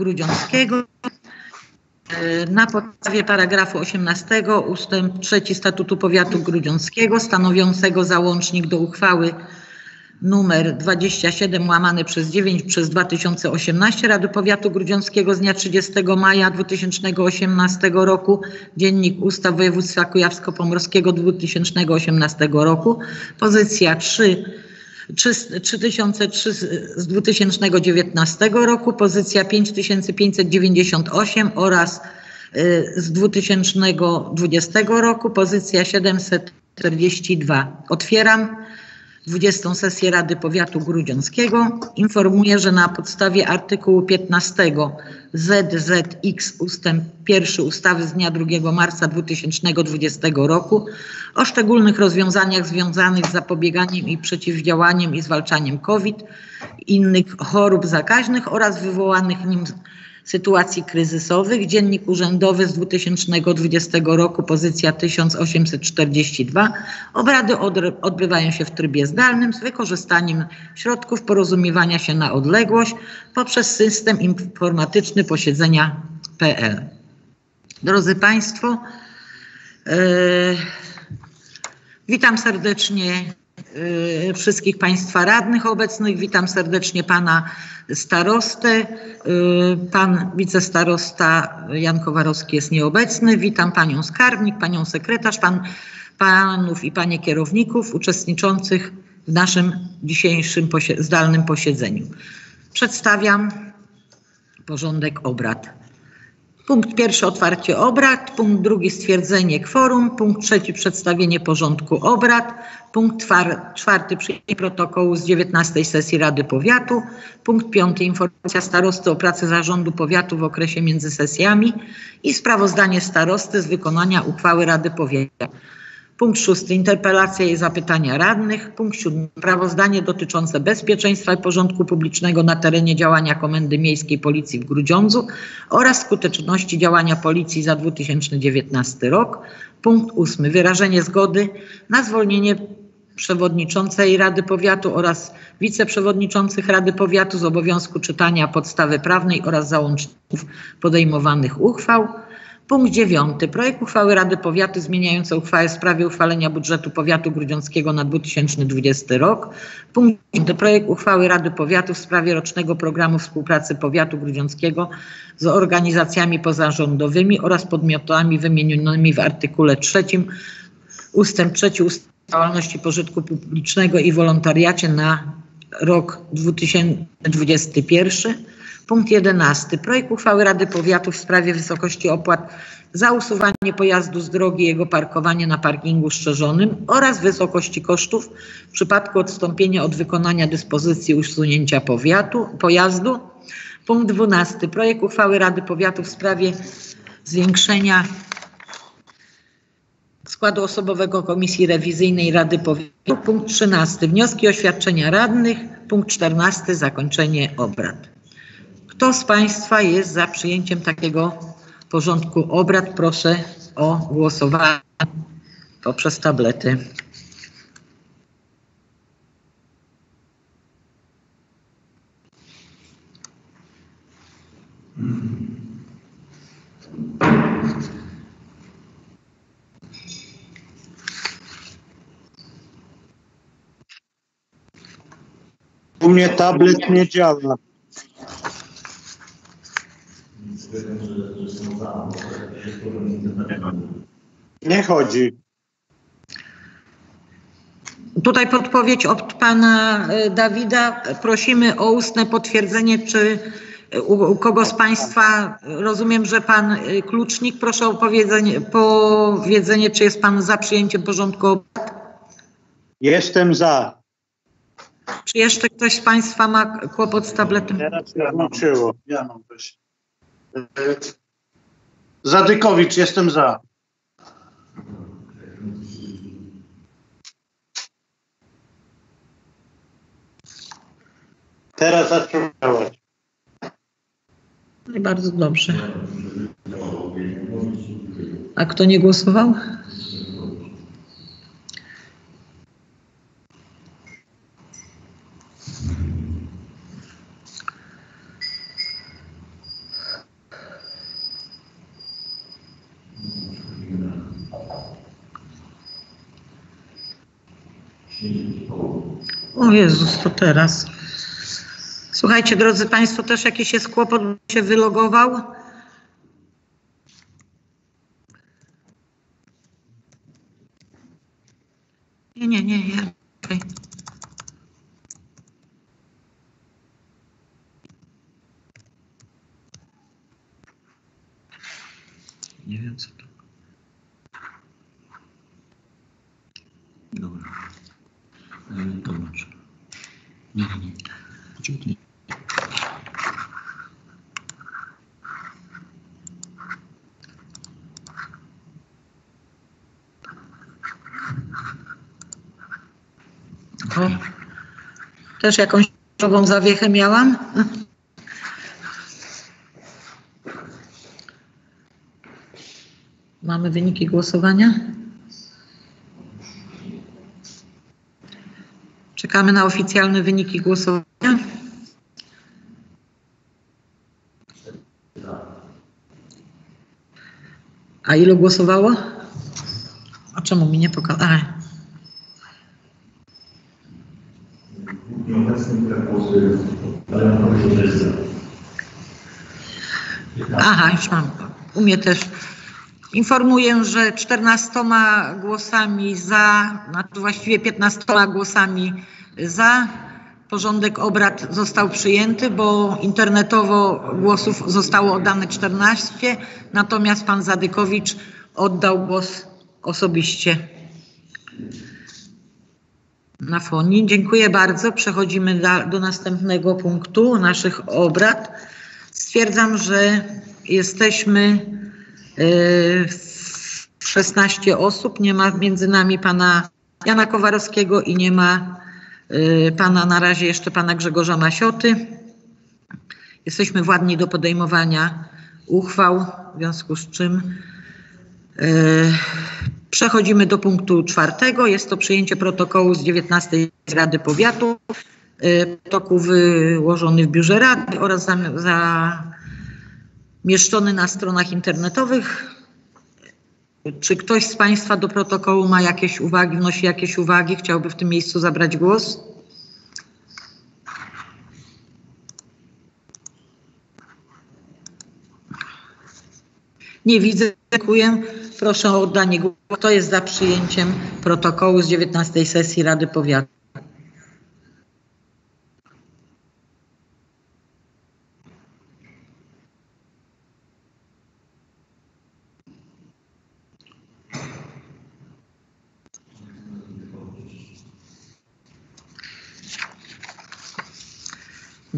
Grudziąckiego na podstawie paragrafu 18 ustęp 3 Statutu Powiatu Grudziąckiego stanowiącego załącznik do uchwały numer 27 łamane przez 9 przez 2018 Rady Powiatu Grudziąckiego z dnia 30 maja 2018 roku, Dziennik Ustaw Województwa Kujawsko-Pomorskiego 2018 roku, pozycja 3 3003 z 2019 roku, pozycja 5598 oraz y, z 2020 roku, pozycja 742. Otwieram 20. sesję Rady Powiatu Grudziąckiego. Informuję, że na podstawie artykułu 15 ZZX ustęp 1 ustawy z dnia 2 marca 2020 roku o szczególnych rozwiązaniach związanych z zapobieganiem i przeciwdziałaniem i zwalczaniem COVID, innych chorób zakaźnych oraz wywołanych nim sytuacji kryzysowych. Dziennik Urzędowy z 2020 roku, pozycja 1842. Obrady odbywają się w trybie zdalnym z wykorzystaniem środków porozumiewania się na odległość poprzez system informatyczny posiedzenia.pl. Drodzy Państwo, yy, witam serdecznie wszystkich Państwa radnych obecnych. Witam serdecznie Pana starostę. Y, pan wicestarosta Jan Kowarowski jest nieobecny. Witam Panią skarbnik, Panią sekretarz, pan, Panów i Panie kierowników uczestniczących w naszym dzisiejszym zdalnym posiedzeniu. Przedstawiam porządek obrad. Punkt pierwszy otwarcie obrad, punkt drugi stwierdzenie kworum, punkt trzeci przedstawienie porządku obrad, punkt czwarty przyjęcie protokołu z 19 sesji Rady Powiatu, punkt piąty informacja starosty o pracy zarządu powiatu w okresie między sesjami i sprawozdanie starosty z wykonania uchwały Rady Powiatu. Punkt szósty interpelacja i zapytania radnych. Punkt siódmy sprawozdanie dotyczące bezpieczeństwa i porządku publicznego na terenie działania Komendy Miejskiej Policji w Grudziądzu oraz skuteczności działania Policji za 2019 rok. Punkt ósmy wyrażenie zgody na zwolnienie przewodniczącej Rady Powiatu oraz wiceprzewodniczących Rady Powiatu z obowiązku czytania podstawy prawnej oraz załączników podejmowanych uchwał. Punkt dziewiąty. Projekt uchwały Rady Powiatu zmieniającej uchwałę w sprawie uchwalenia budżetu powiatu grudziąckiego na 2020 rok. Punkt dziewiąty. Projekt uchwały Rady Powiatu w sprawie rocznego programu współpracy powiatu grudziąckiego z organizacjami pozarządowymi oraz podmiotami wymienionymi w artykule trzecim ustęp trzeci ustawy o działalności pożytku publicznego i wolontariacie na rok 2021. Punkt 11. Projekt uchwały Rady Powiatu w sprawie wysokości opłat za usuwanie pojazdu z drogi i jego parkowanie na parkingu szczerzonym oraz wysokości kosztów w przypadku odstąpienia od wykonania dyspozycji usunięcia powiatu, pojazdu. Punkt 12. Projekt uchwały Rady Powiatu w sprawie zwiększenia składu osobowego Komisji Rewizyjnej Rady Powiatu. Punkt 13. Wnioski o oświadczenia radnych. Punkt 14. Zakończenie obrad. Kto z Państwa jest za przyjęciem takiego porządku obrad? Proszę o głosowanie poprzez tablety. U mnie tablet nie działa. Nie chodzi. Tutaj podpowiedź od pana e, Dawida. Prosimy o ustne potwierdzenie, czy u, u kogo z Państwa, rozumiem, że Pan e, Klucznik, proszę o powiedzenie, powiedzenie, czy jest Pan za przyjęciem porządku obrad? Jestem za. Czy jeszcze ktoś z Państwa ma kłopot z tabletem? Teraz się włączyło. Ja mam też. Zadykowicz, jestem za. Teraz działać. No i bardzo dobrze. A kto nie głosował? O Jezus, to teraz. Słuchajcie, drodzy Państwo, też jakiś jest kłopot, bo się wylogował. Nie, nie, nie, nie. Okej. Nie wiem co to. Dobra. Ty? O, też jakąś drogą zawiechę miałam. Mamy wyniki głosowania. Czekamy na oficjalne wyniki głosowania. A ilu głosowało? A czemu mi nie za. Aha, już mam. U mnie też. Informuję, że 14 głosami za, znaczy właściwie 15 głosami za, porządek obrad został przyjęty, bo internetowo głosów zostało oddane 14, natomiast pan Zadykowicz oddał głos osobiście na fonii. Dziękuję bardzo. Przechodzimy da, do następnego punktu naszych obrad. Stwierdzam, że jesteśmy y, w 16 osób. Nie ma między nami pana Jana Kowarowskiego i nie ma pana na razie jeszcze pana Grzegorza Masioty. Jesteśmy władni do podejmowania uchwał, w związku z czym y, przechodzimy do punktu czwartego. Jest to przyjęcie protokołu z 19 Rady Powiatu. Y, Protokół wyłożony w biurze Rady oraz zam- zamieszczony na stronach internetowych. Czy ktoś z Państwa do protokołu ma jakieś uwagi, wnosi jakieś uwagi, chciałby w tym miejscu zabrać głos? Nie widzę, dziękuję. Proszę o oddanie głosu. Kto jest za przyjęciem protokołu z 19 sesji Rady Powiatu?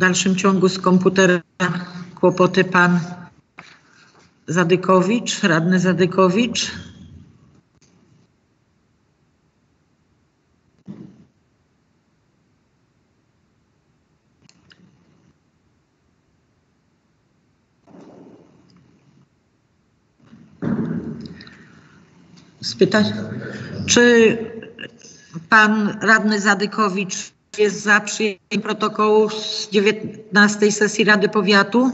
Dalszym ciągu z komputera kłopoty pan Zadykowicz, radny Zadykowicz. Spytać, czy pan radny Zadykowicz jest za przyjęciem protokołu z 19 sesji Rady Powiatu?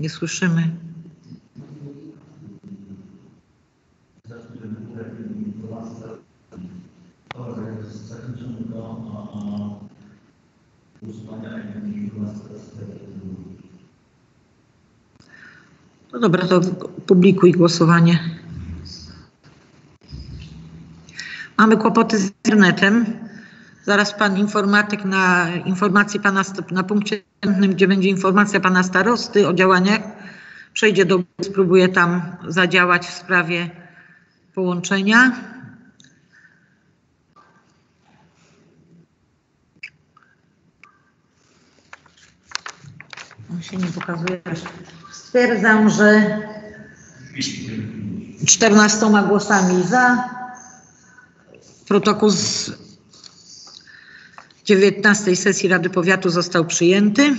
Nie słyszymy. No dobra, to publikuj głosowanie. Mamy kłopoty z internetem. Zaraz pan informatyk na informacji pana na punkcie gdzie będzie informacja pana starosty o działaniach, przejdzie do, spróbuje tam zadziałać w sprawie połączenia. On się nie pokazuje. Stwierdzam, że 14 głosami za. Protokół z 19 sesji Rady Powiatu został przyjęty.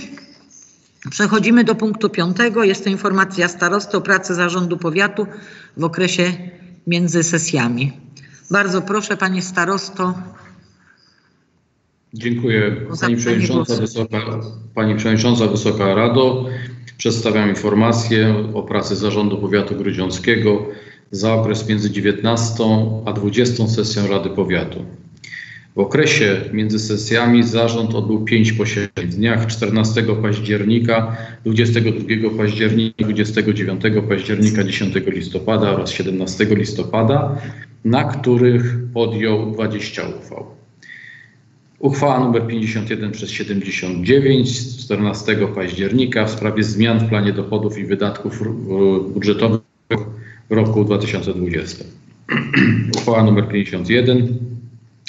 Przechodzimy do punktu piątego. Jest to informacja starosty o pracy zarządu powiatu w okresie między sesjami. Bardzo proszę panie starosto. Dziękuję. Pani Przewodnicząca. Wysoka, Pani Przewodnicząca, Wysoka Rado. Przedstawiam informację o pracy Zarządu Powiatu Grudziąckiego za okres między 19 a 20 sesją Rady Powiatu. W okresie między sesjami zarząd odbył pięć posiedzeń w dniach 14 października, 22 października, 29 października, 10 listopada oraz 17 listopada, na których podjął 20 uchwał. Uchwała nr 51 przez 79 z 14 października w sprawie zmian w planie dochodów i wydatków budżetowych roku 2020. Uchwała nr 51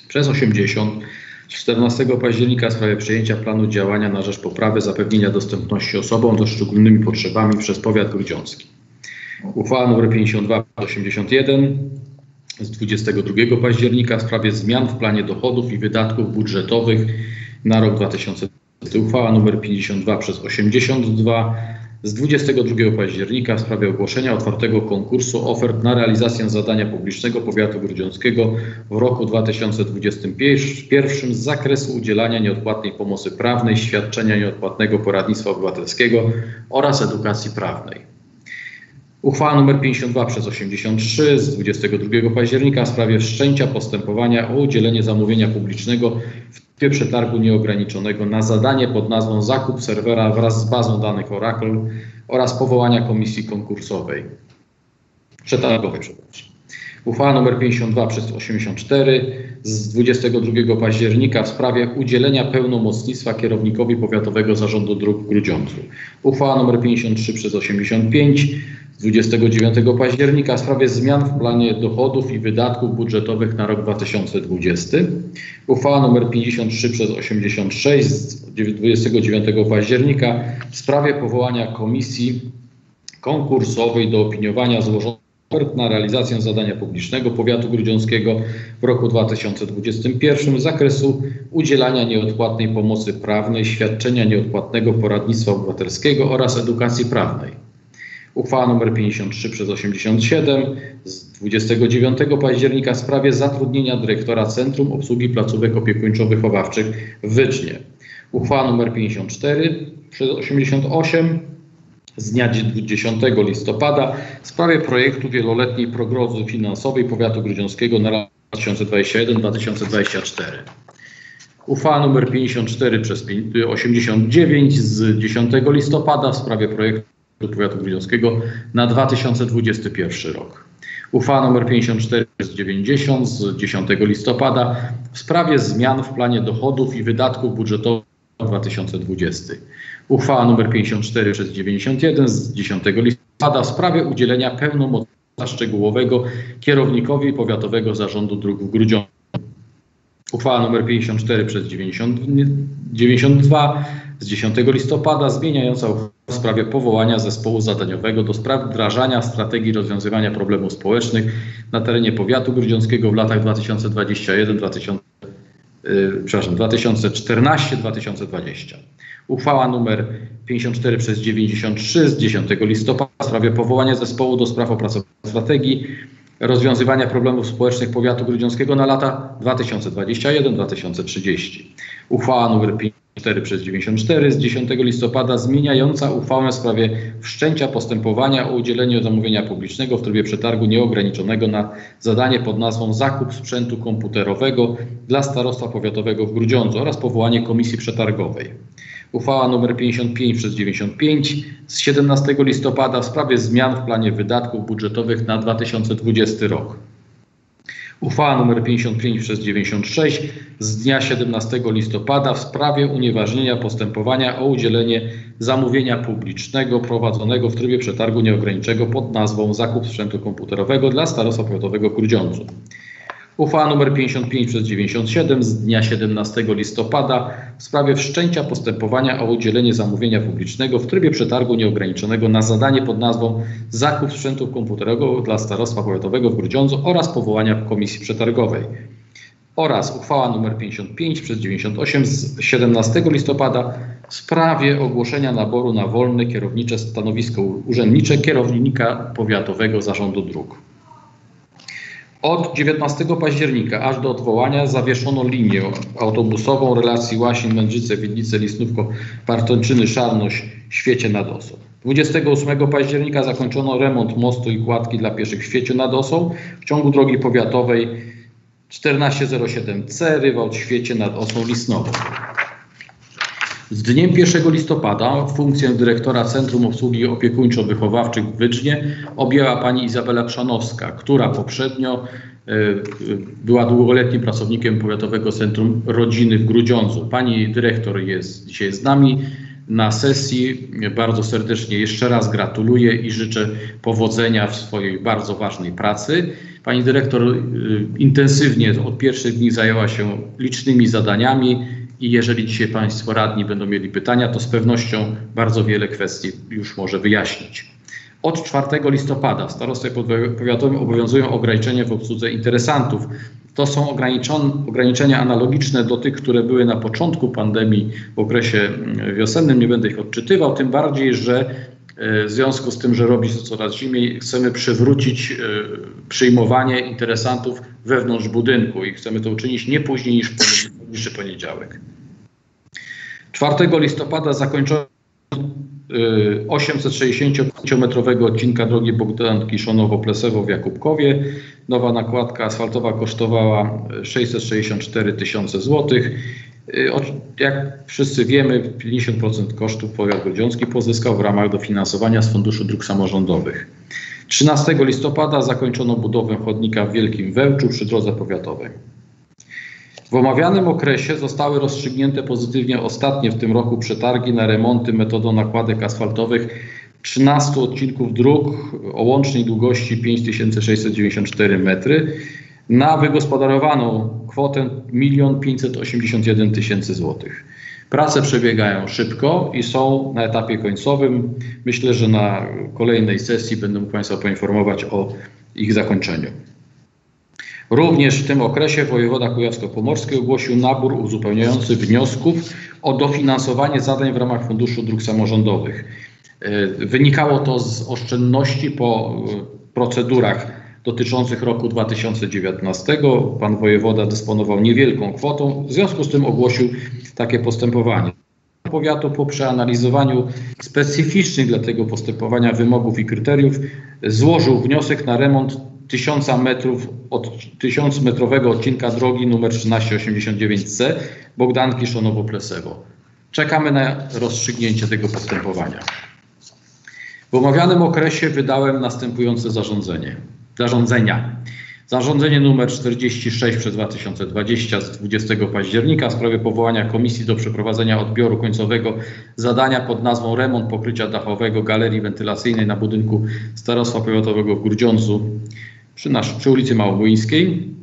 przez 80 z 14 października w sprawie przyjęcia planu działania na rzecz poprawy zapewnienia dostępności osobom ze szczególnymi potrzebami przez powiat grudziącki. Uchwała nr 52 81 z 22 października w sprawie zmian w planie dochodów i wydatków budżetowych na rok 2020. Uchwała nr 52 przez 82 z 22 października w sprawie ogłoszenia otwartego konkursu ofert na realizację zadania publicznego powiatu grudziąckiego w roku 2021 z zakresu udzielania nieodpłatnej pomocy prawnej, świadczenia nieodpłatnego poradnictwa obywatelskiego oraz edukacji prawnej. Uchwała nr 52 przez 83 z 22 października w sprawie wszczęcia postępowania o udzielenie zamówienia publicznego w trybie przetargu nieograniczonego na zadanie pod nazwą zakup serwera wraz z bazą danych Oracle oraz powołania komisji konkursowej. Przetargowej, przepraszam. Uchwała nr 52 przez 84 z 22 października w sprawie udzielenia pełnomocnictwa kierownikowi Powiatowego Zarządu Dróg w Grudziądzu. Uchwała nr 53 przez 85 z 29 października w sprawie zmian w planie dochodów i wydatków budżetowych na rok 2020. Uchwała nr 53 przez 86 z 29 października w sprawie powołania komisji konkursowej do opiniowania złożonych ofert na realizację zadania publicznego powiatu grudziąckiego w roku 2021 z zakresu udzielania nieodpłatnej pomocy prawnej, świadczenia nieodpłatnego poradnictwa obywatelskiego oraz edukacji prawnej. Uchwała nr 53 przez 87 z 29 października w sprawie zatrudnienia dyrektora Centrum Obsługi Placówek Opiekuńczo-Wychowawczych w Wycznie. Uchwała nr 54 przez 88 z dnia 10 listopada w sprawie projektu wieloletniej prognozy finansowej powiatu grudziąckiego na lata 2021-2024. Uchwała nr 54 przez pięć- 89 z 10 listopada w sprawie projektu powiatu grudziąckiego na 2021 rok. Uchwała nr 54 z 90 z 10 listopada w sprawie zmian w planie dochodów i wydatków budżetowych na 2020. Uchwała nr 54 przez 91 z 10 listopada w sprawie udzielenia pełnomocnictwa szczegółowego kierownikowi Powiatowego Zarządu Dróg w Grudziądzu. Uchwała nr 54 przez 90, 92 z 10 listopada zmieniająca uchwałę w sprawie powołania zespołu zadaniowego do spraw wdrażania strategii rozwiązywania problemów społecznych na terenie powiatu grudziąckiego w latach 2021-2000 yy, przepraszam, 2014-2020. Uchwała nr 54 przez 93 z 10 listopada w sprawie powołania zespołu do spraw opracowania strategii rozwiązywania problemów społecznych powiatu grudziąckiego na lata 2021-2030. Uchwała nr 54 przez 94 z 10 listopada zmieniająca uchwałę w sprawie wszczęcia postępowania o udzielenie zamówienia publicznego w trybie przetargu nieograniczonego na zadanie pod nazwą zakup sprzętu komputerowego dla starostwa powiatowego w Grudziądzu oraz powołanie komisji przetargowej. Uchwała nr 55 przez 95 z 17 listopada w sprawie zmian w planie wydatków budżetowych na 2020 rok. Uchwała nr 55 przez 96 z dnia 17 listopada w sprawie unieważnienia postępowania o udzielenie zamówienia publicznego prowadzonego w trybie przetargu nieograniczonego pod nazwą zakup sprzętu komputerowego dla starostwa powiatowego. Uchwała nr 55 przez 97 z dnia 17 listopada w sprawie wszczęcia postępowania o udzielenie zamówienia publicznego w trybie przetargu nieograniczonego na zadanie pod nazwą zakup sprzętu komputerowego dla starostwa powiatowego w Grudziądzu oraz powołania komisji przetargowej. Oraz uchwała nr 55 przez 98 z 17 listopada w sprawie ogłoszenia naboru na wolne kierownicze stanowisko urzędnicze kierownika powiatowego zarządu dróg. Od 19 października aż do odwołania zawieszono linię autobusową relacji Łasin, Mędrzyce, Widnice, Lisnówko, Bartończyny, Szarność, Świecie nad Osą. 28 października zakończono remont mostu i kładki dla pieszych w Świecie nad Osą w ciągu drogi powiatowej 1407C Rywałd Świecie nad Osą Lisnową. Z dniem 1 listopada funkcję dyrektora Centrum Obsługi Opiekuńczo-Wychowawczych w Wydrznie objęła pani Izabela Krzanowska, która poprzednio e, e, była długoletnim pracownikiem Powiatowego Centrum Rodziny w Grudziądzu. Pani dyrektor jest dzisiaj z nami na sesji. Bardzo serdecznie jeszcze raz gratuluję i życzę powodzenia w swojej bardzo ważnej pracy. Pani dyrektor y, intensywnie od pierwszych dni zajęła się licznymi zadaniami i jeżeli dzisiaj Państwo radni będą mieli pytania, to z pewnością bardzo wiele kwestii już może wyjaśnić. Od 4 listopada w starostwie powiatowym obowiązują ograniczenia w obsłudze interesantów. To są ograniczenia analogiczne do tych, które były na początku pandemii w okresie mm, wiosennym. Nie będę ich odczytywał, tym bardziej, że e, w związku z tym, że robi się coraz zimniej, chcemy przywrócić e, przyjmowanie interesantów wewnątrz budynku i chcemy to uczynić nie później niż w najbliższy poniedziałek. 4 listopada zakończono y, 865-metrowego odcinka drogi Bogdanki Szonowo-Plesewo w Jakubkowie. Nowa nakładka asfaltowa kosztowała 664 tysiące złotych. Y, Jak wszyscy wiemy, 50% kosztów powiat grudziącki pozyskał w ramach dofinansowania z Funduszu Dróg Samorządowych. 13 listopada zakończono budowę chodnika w Wielkim Wełczu przy drodze powiatowej. W omawianym okresie zostały rozstrzygnięte pozytywnie ostatnie w tym roku przetargi na remonty metodą nakładek asfaltowych 13 odcinków dróg o łącznej długości 5694 metry na wygospodarowaną kwotę 1 581 tysięcy złotych. Prace przebiegają szybko i są na etapie końcowym. Myślę, że na kolejnej sesji będę mógł Państwa poinformować o ich zakończeniu. Również w tym okresie wojewoda kujawsko-pomorski ogłosił nabór uzupełniający wniosków o dofinansowanie zadań w ramach Funduszu Dróg Samorządowych. E, Wynikało to z oszczędności po e, procedurach dotyczących roku 2019. Pan wojewoda dysponował niewielką kwotą, w związku z tym ogłosił takie postępowanie. Powiatu po przeanalizowaniu specyficznych dla tego postępowania wymogów i kryteriów złożył wniosek na remont 1000 metrów od 1000 metrowego odcinka drogi nr 1389C Bogdanki Szonowo-Plesewo. Czekamy na rozstrzygnięcie tego postępowania. W omawianym okresie wydałem następujące zarządzenie. Zarządzenia. Zarządzenie nr 46 przez 2020 z 20 października w sprawie powołania komisji do przeprowadzenia odbioru końcowego zadania pod nazwą remont pokrycia dachowego galerii wentylacyjnej na budynku Starostwa Powiatowego w Grudziądzu przy, nasz, przy ulicy Małobójskiej.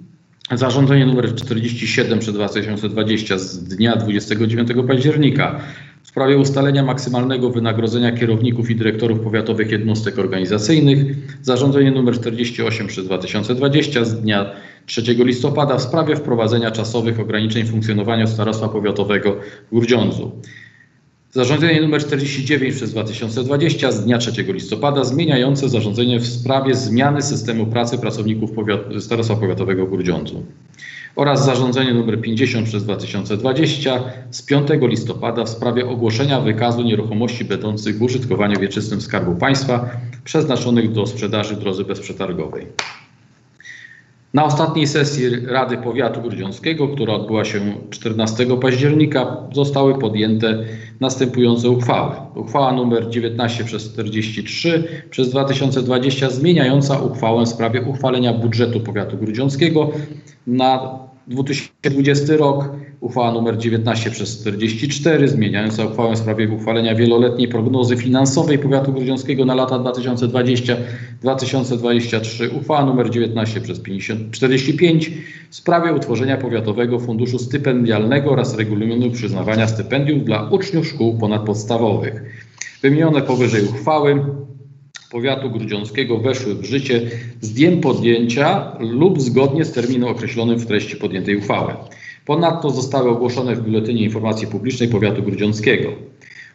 Zarządzenie nr 47 przez 2020 z dnia 29 października w sprawie ustalenia maksymalnego wynagrodzenia kierowników i dyrektorów powiatowych jednostek organizacyjnych. Zarządzenie nr 48 przez 2020 z dnia 3 listopada w sprawie wprowadzenia czasowych ograniczeń funkcjonowania Starostwa Powiatowego w Grudziądzu. Zarządzenie nr 49 przez 2020 z dnia 3 listopada zmieniające zarządzenie w sprawie zmiany systemu pracy pracowników powiat, Starostwa Powiatowego Grudziądzu oraz zarządzenie nr 50 przez 2020 z 5 listopada w sprawie ogłoszenia wykazu nieruchomości będących w użytkowaniu wieczystym Skarbu Państwa przeznaczonych do sprzedaży w drodze bezprzetargowej. Na ostatniej sesji Rady Powiatu Grudziąckiego, która odbyła się 14 października, zostały podjęte następujące uchwały. Uchwała nr 19 przez 43 przez 2020 zmieniająca uchwałę w sprawie uchwalenia budżetu Powiatu Grudziąckiego na 2020 rok. Uchwała nr 19 przez 44 zmieniająca uchwałę w sprawie uchwalenia wieloletniej prognozy finansowej Powiatu Grudziąckiego na lata 2020-2023. Uchwała nr 19 przez 50, 45 w sprawie utworzenia Powiatowego Funduszu Stypendialnego oraz regulaminu przyznawania stypendiów dla uczniów szkół ponadpodstawowych. Wymienione powyżej uchwały powiatu grudziąckiego weszły w życie z dniem podjęcia lub zgodnie z terminem określonym w treści podjętej uchwały. Ponadto zostały ogłoszone w Biuletynie Informacji Publicznej powiatu grudziąckiego.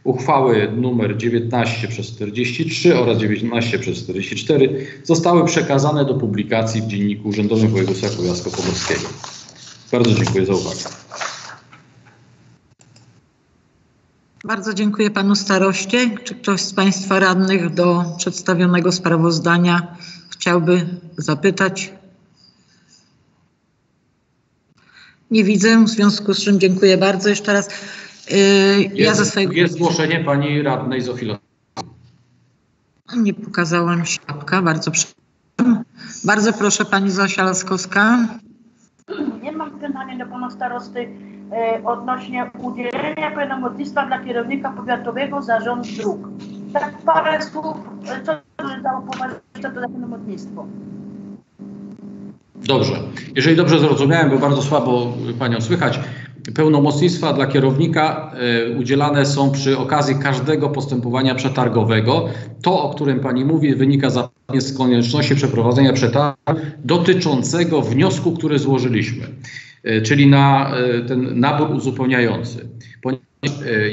Uchwały nr 19 przez 43 oraz 19 przez 44 zostały przekazane do publikacji w Dzienniku Urzędowym Województwa Kujawsko-Pomorskiego. Bardzo dziękuję za uwagę. Bardzo dziękuję panu staroście. Czy ktoś z państwa radnych do przedstawionego sprawozdania chciałby zapytać? Nie widzę, w związku z czym dziękuję bardzo. Jeszcze raz yy, ja Jest, ze swojego... jest zgłoszenie pani radnej Zofila. Nie pokazała mi się apka, bardzo przepraszam. Bardzo proszę pani Zosia Laskowska. Nie mam pytania do pana starosty e, odnośnie udzielenia pełnomocnictwa dla kierownika powiatowego zarządu dróg. Tak parę słów, e, co należało poważnie to za pełnomocnictwo. Dobrze. Jeżeli dobrze zrozumiałem, bo bardzo słabo Panią słychać, pełnomocnictwa dla kierownika e, udzielane są przy okazji każdego postępowania przetargowego. To, o którym Pani mówi, wynika z konieczności przeprowadzenia przetargu dotyczącego wniosku, który złożyliśmy, e, czyli na e, ten nabór uzupełniający. Ponieważ,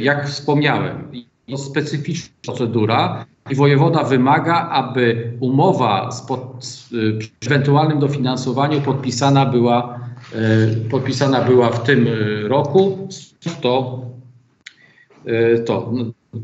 jak wspomniałem, to specyficzna procedura i wojewoda wymaga, aby umowa z, pod, ewentualnym dofinansowaniu podpisana była, y, podpisana była w tym y, roku. To, y, to.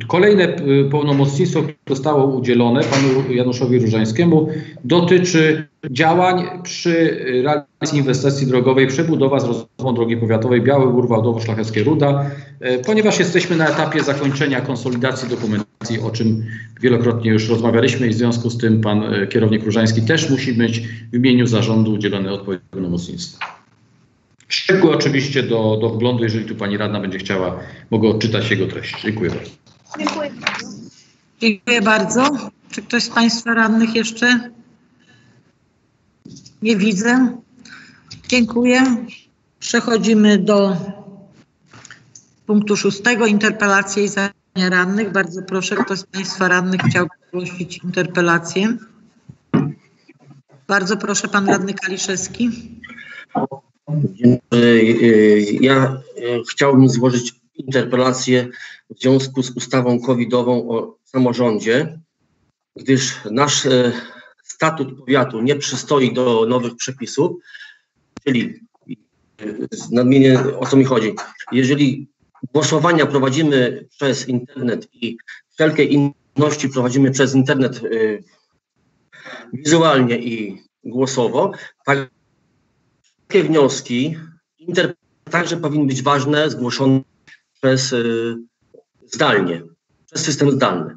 Kolejne y, pełnomocnictwo, które zostało udzielone panu Januszowi Różańskiemu, dotyczy działań przy realizacji inwestycji drogowej przebudowa z rozwój drogi powiatowej Biały Gór, Wałdowo, Szlacheckie Ruda, y, ponieważ jesteśmy na etapie zakończenia konsolidacji dokumentacji, o czym wielokrotnie już rozmawialiśmy i w związku z tym pan y, kierownik Różański też musi mieć w imieniu zarządu udzielone odpowiednie pełnomocnictwo. Szczegóły oczywiście do, do wglądu, jeżeli tu pani radna będzie chciała, mogę odczytać jego treść. Dziękuję bardzo. Dziękuję bardzo. Dziękuję bardzo. Czy ktoś z państwa radnych jeszcze? Nie widzę. Dziękuję. Przechodzimy do punktu szóstego. Interpelacje i zadania radnych. Bardzo proszę, kto z państwa radnych chciałby zgłosić interpelację? Bardzo proszę, pan radny Kaliszewski. E, e, Ja e, chciałbym złożyć interpelację w związku z ustawą covidową o samorządzie, gdyż nasz e, statut powiatu nie przystoi do nowych przepisów, czyli e, nadmienię o co mi chodzi. Jeżeli głosowania prowadzimy przez internet i wszelkie inności prowadzimy przez internet e, wizualnie i głosowo, tak takie wnioski inter także powinny być ważne, zgłoszone przez y, zdalnie, przez system zdalny.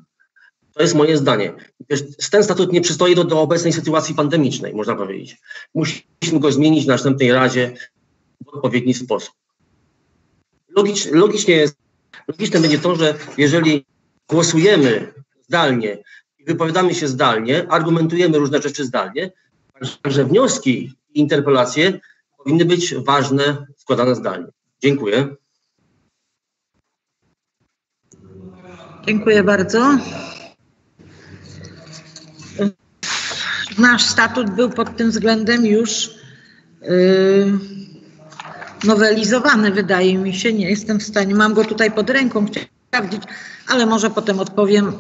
To jest moje zdanie. Też ten statut nie przystoi do, do obecnej sytuacji pandemicznej, można powiedzieć. Musimy go zmienić w następnej razie w odpowiedni sposób. Logicz, logicznie jest, logiczne będzie to, że jeżeli głosujemy zdalnie i wypowiadamy się zdalnie, argumentujemy różne rzeczy zdalnie, także wnioski i interpelacje powinny być ważne, składane zdalnie. Dziękuję. Dziękuję bardzo. Nasz statut był pod tym względem już yy, nowelizowany, wydaje mi się. Nie jestem w stanie, mam go tutaj pod ręką, chciałam sprawdzić, ale może potem odpowiem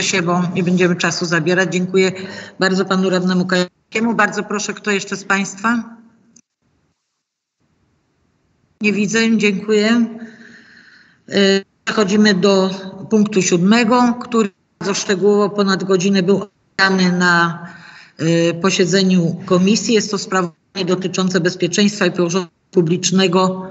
się, bo nie będziemy czasu zabierać. Dziękuję bardzo panu radnemu Kajakiemu. Bardzo proszę, kto jeszcze z państwa? Nie widzę, dziękuję. Yy, Przechodzimy do punktu siódmego, który bardzo szczegółowo ponad godzinę był omawiany na y, posiedzeniu komisji. Jest to sprawozdanie dotyczące bezpieczeństwa i porządku publicznego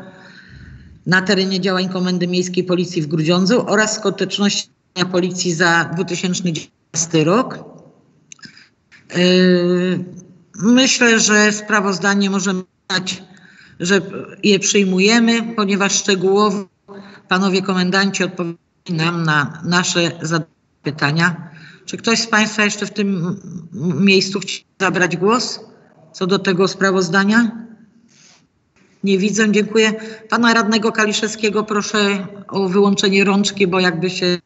na terenie działań Komendy Miejskiej Policji w Grudziądzu oraz skuteczności policji za 2019 rok. Y, Myślę, że sprawozdanie możemy dać, że je przyjmujemy, ponieważ szczegółowo panowie komendanci odpowiedzieli nam na nasze pytania. Czy ktoś z Państwa jeszcze w tym miejscu chce zabrać głos co do tego sprawozdania? Nie widzę, dziękuję. Pana radnego Kaliszewskiego proszę o wyłączenie rączki, bo jakby się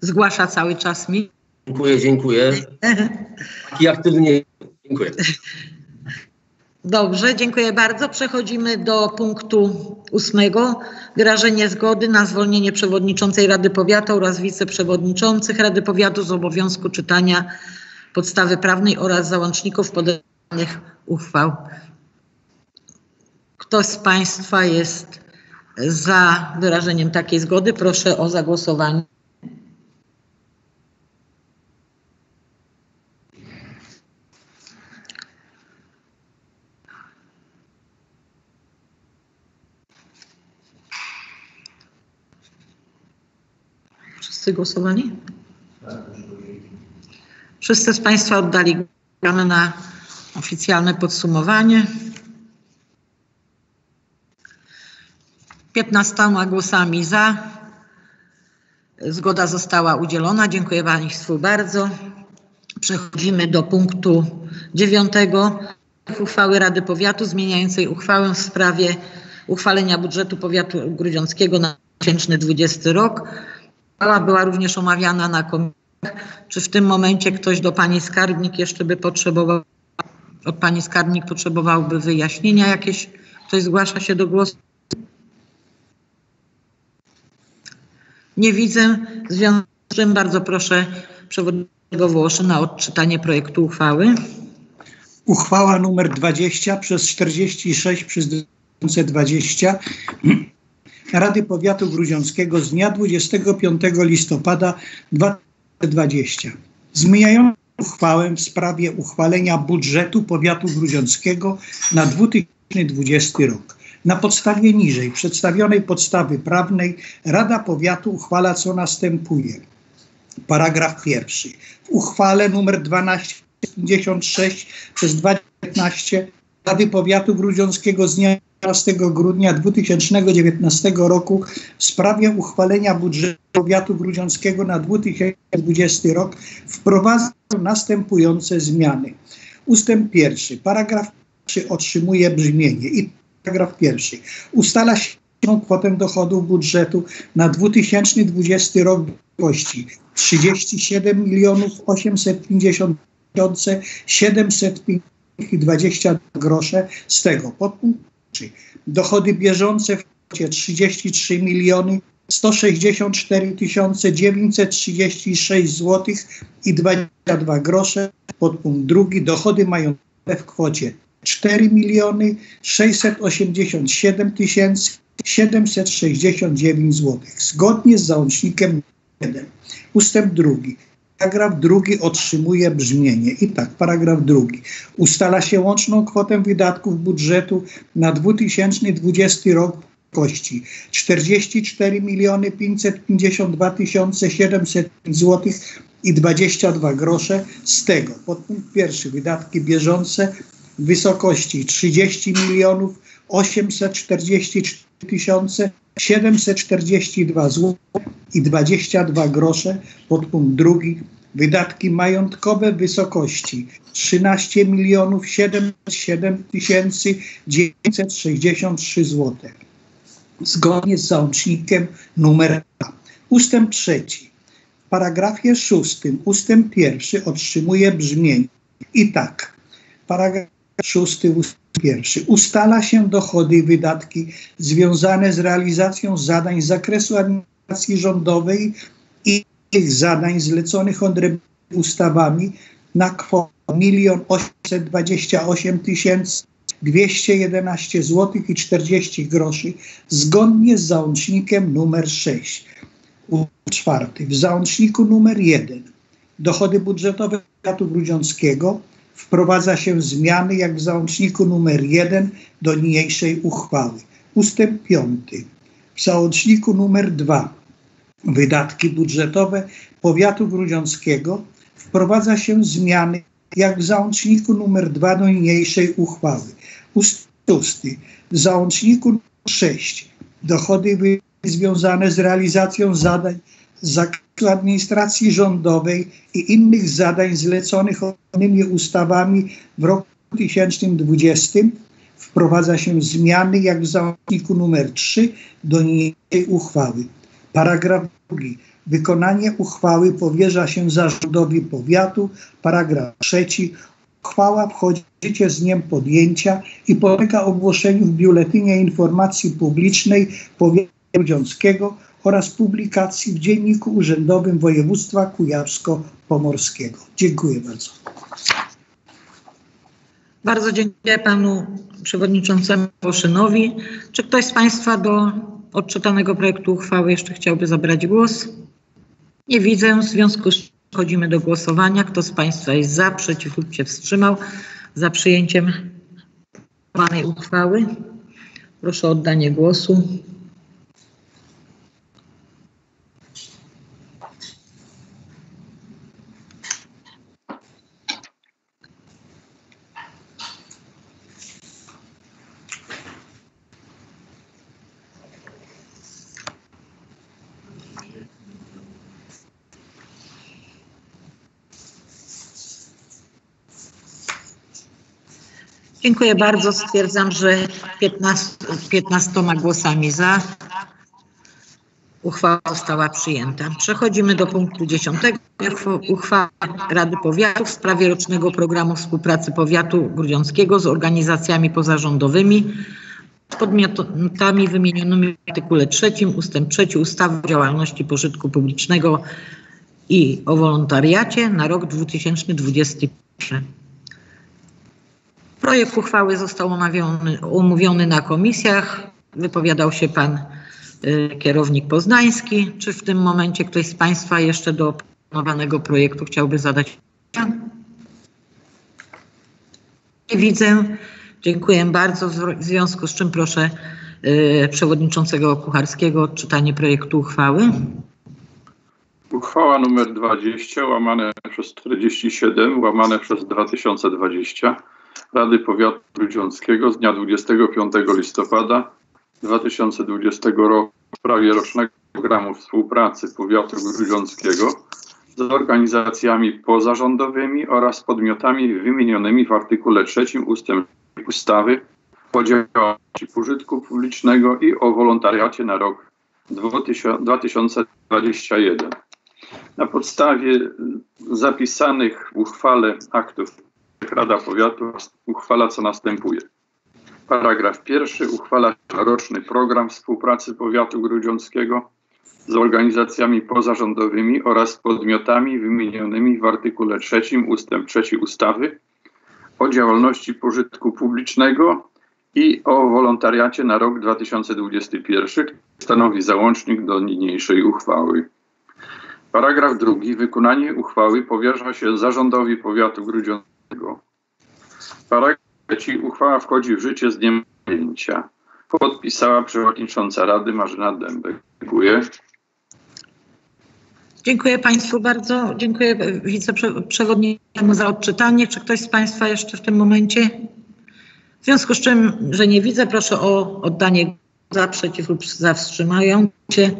zgłasza cały czas mi. Dziękuję, dziękuję. Taki aktywnie. Dziękuję. Dobrze, dziękuję bardzo. Przechodzimy do punktu ósmego. Wyrażenie zgody na zwolnienie przewodniczącej Rady Powiatu oraz wiceprzewodniczących Rady Powiatu z obowiązku czytania podstawy prawnej oraz załączników podanych uchwał. Kto z Państwa jest za wyrażeniem takiej zgody, proszę o zagłosowanie. Wszyscy głosowali? Wszyscy z Państwa oddali głos na oficjalne podsumowanie. 15 głosami za. Zgoda została udzielona. Dziękuję Państwu bardzo. Przechodzimy do punktu dziewiątego. Uchwały Rady Powiatu zmieniającej uchwałę w sprawie uchwalenia budżetu powiatu grudziąckiego na 2020 rok. Uchwała była również omawiana na komisji. Czy w tym momencie ktoś do Pani Skarbnik jeszcze by potrzebował, od Pani Skarbnik potrzebowałby wyjaśnienia jakieś? Ktoś zgłasza się do głosu? Nie widzę. W związku z czym bardzo proszę przewodniczącego Włoszyna o odczytanie projektu uchwały. Uchwała nr 20 przez 46 przez 2020 Rady Powiatu Grudziąckiego z dnia 25 listopada 2020. Zmieniając uchwałę w sprawie uchwalenia budżetu Powiatu Grudziąckiego na 2020 rok. Na podstawie niżej przedstawionej podstawy prawnej Rada Powiatu uchwala co następuje. Paragraf pierwszy. W uchwale nr 1256 przez 2019 Rady Powiatu Grudziąckiego z dnia 15 grudnia 2019 roku w sprawie uchwalenia budżetu powiatu grudziąckiego na 2020 rok wprowadza następujące zmiany. Ustęp pierwszy, paragraf pierwszy otrzymuje brzmienie. I paragraf pierwszy. Ustala średnią kwotę dochodów budżetu na 2020 rok wysokości 37 milionów 850 720 grosze z tego podpunkt dochody bieżące w kwocie 33 miliony 164 936 zł i 22 grosze. Podpunkt drugi dochody majątkowe w kwocie 4 miliony 687 769 zł. Zgodnie z załącznikiem 1. Ustęp drugi. Paragraf drugi otrzymuje brzmienie. I tak, paragraf drugi. Ustala się łączną kwotę wydatków budżetu na 2020 rok w wysokości 44 miliony 552 700 zł i 22 grosze. Z tego podpunkt pierwszy wydatki bieżące w wysokości 30 milionów 844 742 zł i 22 grosze. Podpunkt drugi. Wydatki majątkowe w wysokości 13 milionów 77 tysięcy 963 zł. Zgodnie z załącznikiem numer 2. Ustęp trzeci. W paragrafie szóstym ustęp pierwszy otrzymuje brzmienie i tak. Paragraf szósty ustęp pierwszy. Ustala się dochody i wydatki związane z realizacją zadań z zakresu administracji rządowej zadań zleconych odrębnymi ustawami na kwotę 1 828 211 zł i 40 groszy zgodnie z załącznikiem numer 6. Czwarty. W załączniku numer 1 dochody budżetowe powiatu grudziąckiego wprowadza się zmiany jak w załączniku numer 1 do niniejszej uchwały. Ustęp 5. W załączniku numer 2 wydatki budżetowe powiatu grudziąckiego wprowadza się zmiany jak w załączniku numer 2 do niniejszej uchwały. Ustęp 6. W załączniku numer 6 dochody związane z realizacją zadań z zakresu administracji rządowej i innych zadań zleconych innymi ustawami w roku 2020 wprowadza się zmiany jak w załączniku numer 3 do niniejszej uchwały. Paragraf drugi. Wykonanie uchwały powierza się zarządowi powiatu. Paragraf trzeci. Uchwała wchodzi w życie z dniem podjęcia i podlega ogłoszeniu w Biuletynie Informacji Publicznej Powiatu Grudziąckiego oraz publikacji w Dzienniku Urzędowym Województwa Kujawsko-Pomorskiego. Dziękuję bardzo. Bardzo dziękuję panu przewodniczącemu Woszynowi. Czy ktoś z państwa do odczytanego projektu uchwały jeszcze chciałby zabrać głos? Nie widzę. W związku z czym przechodzimy do głosowania. Kto z Państwa jest za, przeciw lub się wstrzymał za przyjęciem danej uchwały? Proszę o oddanie głosu. Dziękuję bardzo. Stwierdzam, że 15, 15 głosami za uchwała została przyjęta. Przechodzimy do punktu 10. Uchwała Rady Powiatu w sprawie rocznego programu współpracy powiatu grudziąckiego z organizacjami pozarządowymi z podmiotami wymienionymi w artykule 3 ustęp 3 ustawy o działalności pożytku publicznego i o wolontariacie na rok 2021. Projekt uchwały został omawiony, omówiony na komisjach. Wypowiadał się pan y, kierownik Poznański. Czy w tym momencie ktoś z Państwa jeszcze do planowanego projektu chciałby zadać pytanie? Nie widzę. Dziękuję bardzo. W związku z czym proszę y, przewodniczącego Kucharskiego o odczytanie projektu uchwały. Uchwała nr 20 łamane przez 47 łamane przez 2020 Rady Powiatu Grudziąckiego z dnia 25 listopada 2020 roku w sprawie rocznego programu współpracy Powiatu Grudziąckiego z organizacjami pozarządowymi oraz podmiotami wymienionymi w artykule 3 ust. ustawy o działalności pożytku publicznego i o wolontariacie na rok 2021. Na podstawie zapisanych w uchwale aktów Rada Powiatu uchwala co następuje. Paragraf pierwszy uchwala roczny program współpracy powiatu grudziąckiego z organizacjami pozarządowymi oraz podmiotami wymienionymi w artykule 3 ustęp 3 ustawy o działalności pożytku publicznego i o wolontariacie na rok 2021 stanowi załącznik do niniejszej uchwały. Paragraf drugi. Wykonanie uchwały powierza się zarządowi powiatu grudziąckiego. Paragraf trzeci. Uchwała wchodzi w życie z dniem przyjęcia. Podpisała przewodnicząca Rady Marzyna Dębek. Dziękuję. Dziękuję Państwu bardzo. Dziękuję wiceprzewodniczącemu za odczytanie. Czy ktoś z Państwa jeszcze w tym momencie? W związku z czym, że nie widzę, proszę o oddanie za, przeciw lub za wstrzymają się.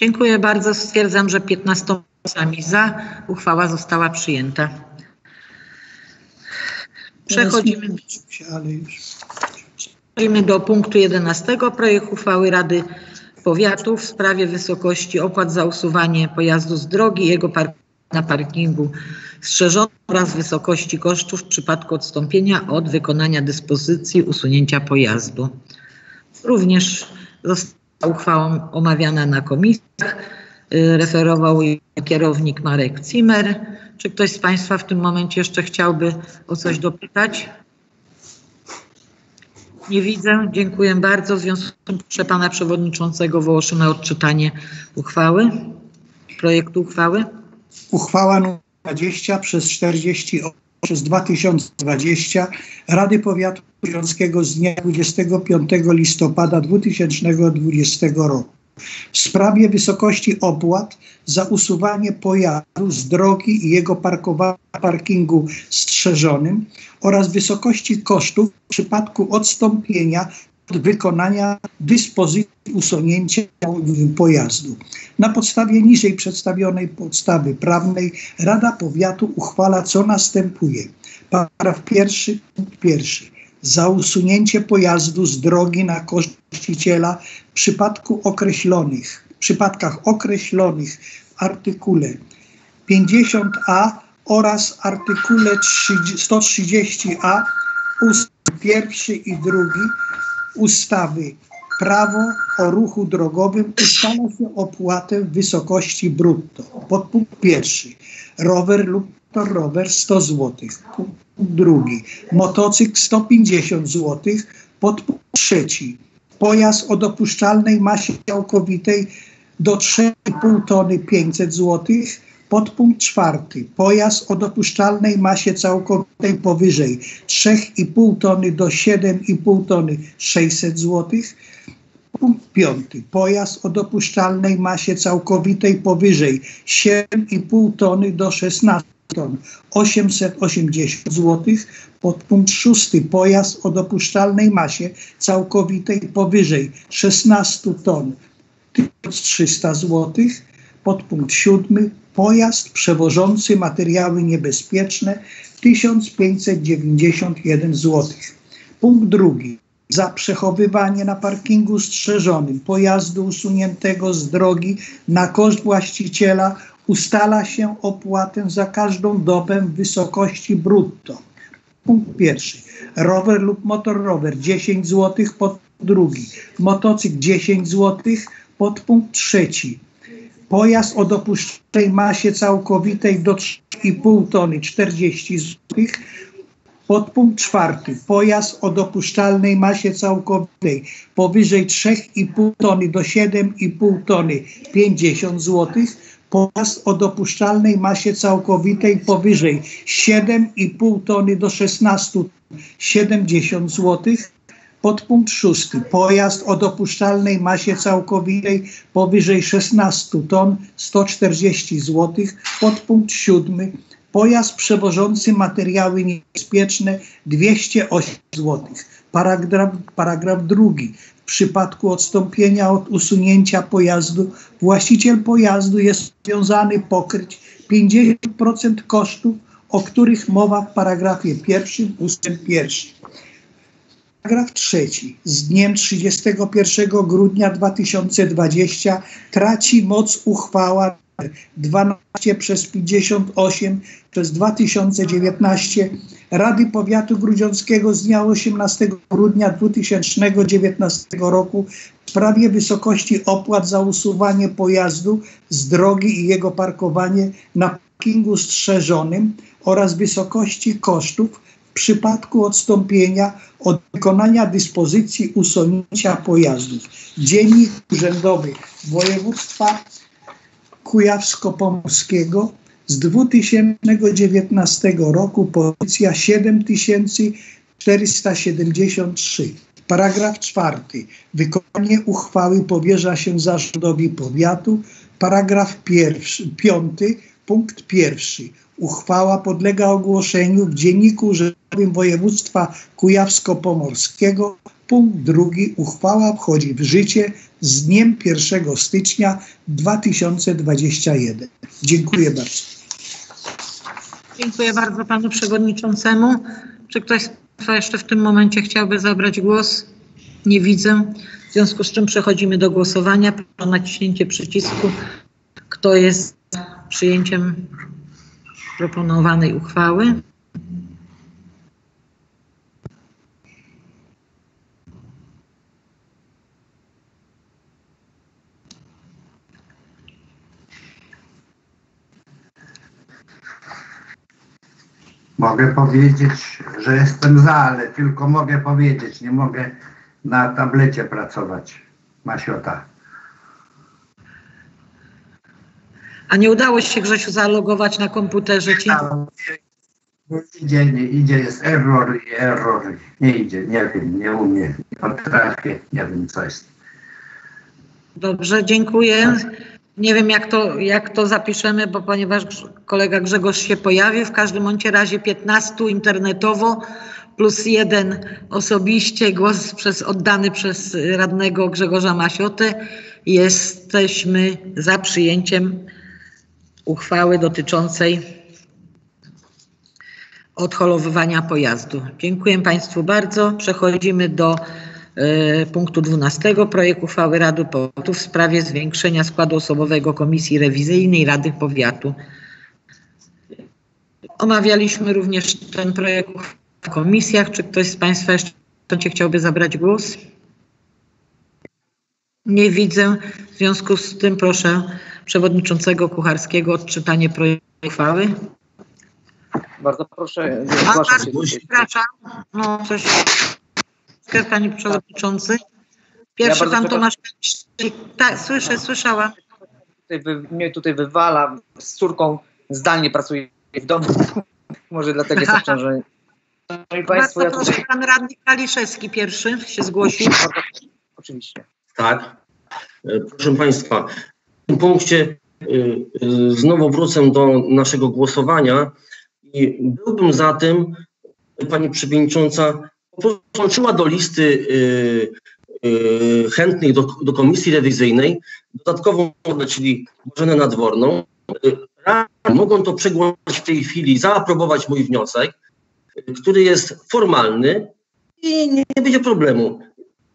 Dziękuję bardzo. Stwierdzam, że 15 głosami za uchwała została przyjęta. Przechodzimy, przechodzimy do punktu 11. Projekt uchwały Rady Powiatu w sprawie wysokości opłat za usuwanie pojazdu z drogi i jego park na parkingu strzeżonym oraz wysokości kosztów w przypadku odstąpienia od wykonania dyspozycji usunięcia pojazdu. Również została uchwała omawiana na komisjach. Y, Referował kierownik Marek Zimmer. Czy ktoś z Państwa w tym momencie jeszcze chciałby o coś dopytać? Nie widzę. Dziękuję bardzo. W związku z tym proszę Pana Przewodniczącego Wołoszyna o odczytanie uchwały, projektu uchwały. Uchwała nr 20 przez 40 przez 2020 Rady Powiatu Z dnia 25 listopada 2020 roku w sprawie wysokości opłat za usuwanie pojazdu z drogi i jego parkingu strzeżonym oraz wysokości kosztów w przypadku odstąpienia od wykonania dyspozycji usunięcia pojazdu. Na podstawie niżej przedstawionej podstawy prawnej Rada Powiatu uchwala co następuje. Paragraf pierwszy, pierwszy. Za usunięcie pojazdu z drogi na koszt właściciela w przypadku określonych, w przypadkach określonych w artykule 50a oraz artykule 30 130a ust. pierwszy i drugi ustawy Prawo o ruchu drogowym ustala się opłatę w wysokości brutto. Podpunkt pierwszy. Rower lub rower 100 zł. Punkt drugi. Motocykl 150 zł. Podpunkt trzeci. Pojazd o dopuszczalnej masie całkowitej do 3,5 tony 500 zł. Podpunkt czwarty. Pojazd o dopuszczalnej masie całkowitej powyżej 3,5 tony do 7,5 tony 600 zł. Punkt piąty. Pojazd o dopuszczalnej masie całkowitej powyżej 7,5 tony do 16 ton 880 zł. Podpunkt szósty. Pojazd o dopuszczalnej masie całkowitej powyżej 16 ton 1300 zł. Podpunkt siódmy. Pojazd przewożący materiały niebezpieczne 1591 zł. Punkt drugi. Za przechowywanie na parkingu strzeżonym pojazdu usuniętego z drogi na koszt właściciela ustala się opłatę za każdą dobę w wysokości brutto. Punkt pierwszy. Rower lub motorower 10 zł pod drugi. Motocykl 10 zł podpunkt trzeci. Pojazd o dopuszczalnej masie całkowitej do 3,5 tony 40 zł. Podpunkt czwarty. Pojazd o dopuszczalnej masie całkowitej powyżej 3,5 tony do 7,5 tony 50 zł. Pojazd o dopuszczalnej masie całkowitej powyżej 7,5 tony do 16 70 zł. Podpunkt szósty. Pojazd o dopuszczalnej masie całkowitej powyżej 16 ton 140 zł. Podpunkt siódmy. Pojazd przewożący materiały niebezpieczne 208 zł. Paragraf, paragraf drugi. Przypadku odstąpienia od usunięcia pojazdu właściciel pojazdu jest związany pokryć 50% kosztów, o których mowa w paragrafie pierwszym ustęp pierwszy. Paragraf trzeci. Z dniem 31 grudnia 2020 traci moc uchwała 12 przez 58 przez 2019 Rady Powiatu Grudziąckiego z dnia 18 grudnia 2019 roku w sprawie wysokości opłat za usuwanie pojazdu z drogi i jego parkowanie na parkingu strzeżonym oraz wysokości kosztów w przypadku odstąpienia od wykonania dyspozycji usunięcia pojazdów. Dziennik Urzędowy Województwa Kujawsko-Pomorskiego z 2019 roku pozycja 7473. Paragraf czwarty. Wykonanie uchwały powierza się zarządowi powiatu. Paragraf pierwszy, piąty, punkt pierwszy. Uchwała podlega ogłoszeniu w Dzienniku Urzędowym Województwa Kujawsko-Pomorskiego. Punkt drugi. Uchwała wchodzi w życie z dniem 1 stycznia 2021. Dziękuję bardzo. Dziękuję bardzo panu przewodniczącemu. Czy ktoś z państwa jeszcze w tym momencie chciałby zabrać głos? Nie widzę. W związku z czym przechodzimy do głosowania. Proszę o naciśnięcie przycisku. Kto jest za przyjęciem proponowanej uchwały? Mogę powiedzieć, że jestem za, ale tylko mogę powiedzieć, nie mogę na tablecie pracować. Masiota. A nie udało się Grzesiu zalogować na komputerze ci? Nie idzie, nie idzie, jest error i error. Nie idzie, nie wiem, nie umiem, nie potrafię, nie wiem co jest. Dobrze, dziękuję. Nie wiem, jak to, jak to zapiszemy, bo ponieważ kolega Grzegorz się pojawi, w każdym razie 15 internetowo plus jeden osobiście, głos przez, oddany przez radnego Grzegorza Masiotę. Jesteśmy za przyjęciem uchwały dotyczącej odholowywania pojazdu. Dziękuję Państwu bardzo. Przechodzimy do punktu 12. Projekt uchwały Rady Powiatu w sprawie zwiększenia składu osobowego Komisji Rewizyjnej Rady Powiatu. Omawialiśmy również ten projekt w komisjach. Czy ktoś z Państwa jeszcze chciałby zabrać głos? Nie widzę. W związku z tym proszę przewodniczącego Kucharskiego o odczytanie projektu uchwały. Bardzo proszę, A, się. przepraszam. No coś. Panie przewodniczący. Pierwszy bardzo pan. Tomasz. Tak, słyszę, słyszałam. Tutaj wy, mnie tutaj wywala, z córką zdalnie pracuję w domu. Może dlatego jest obciążenie. Szanowni Państwo, ja tutaj, proszę, pan radny Kaliszewski pierwszy się zgłosił. oczywiście. Tak. E, Proszę Państwa, w tym punkcie y, y, znowu wrócę do naszego głosowania i byłbym za tym, Pani Przewodnicząca, włączyła do listy y, y, chętnych do, do komisji rewizyjnej dodatkową osobę, czyli Bożenę Nadworną. Y, Mogą to przegłosić w tej chwili, zaaprobować mój wniosek, który jest formalny i nie, nie będzie problemu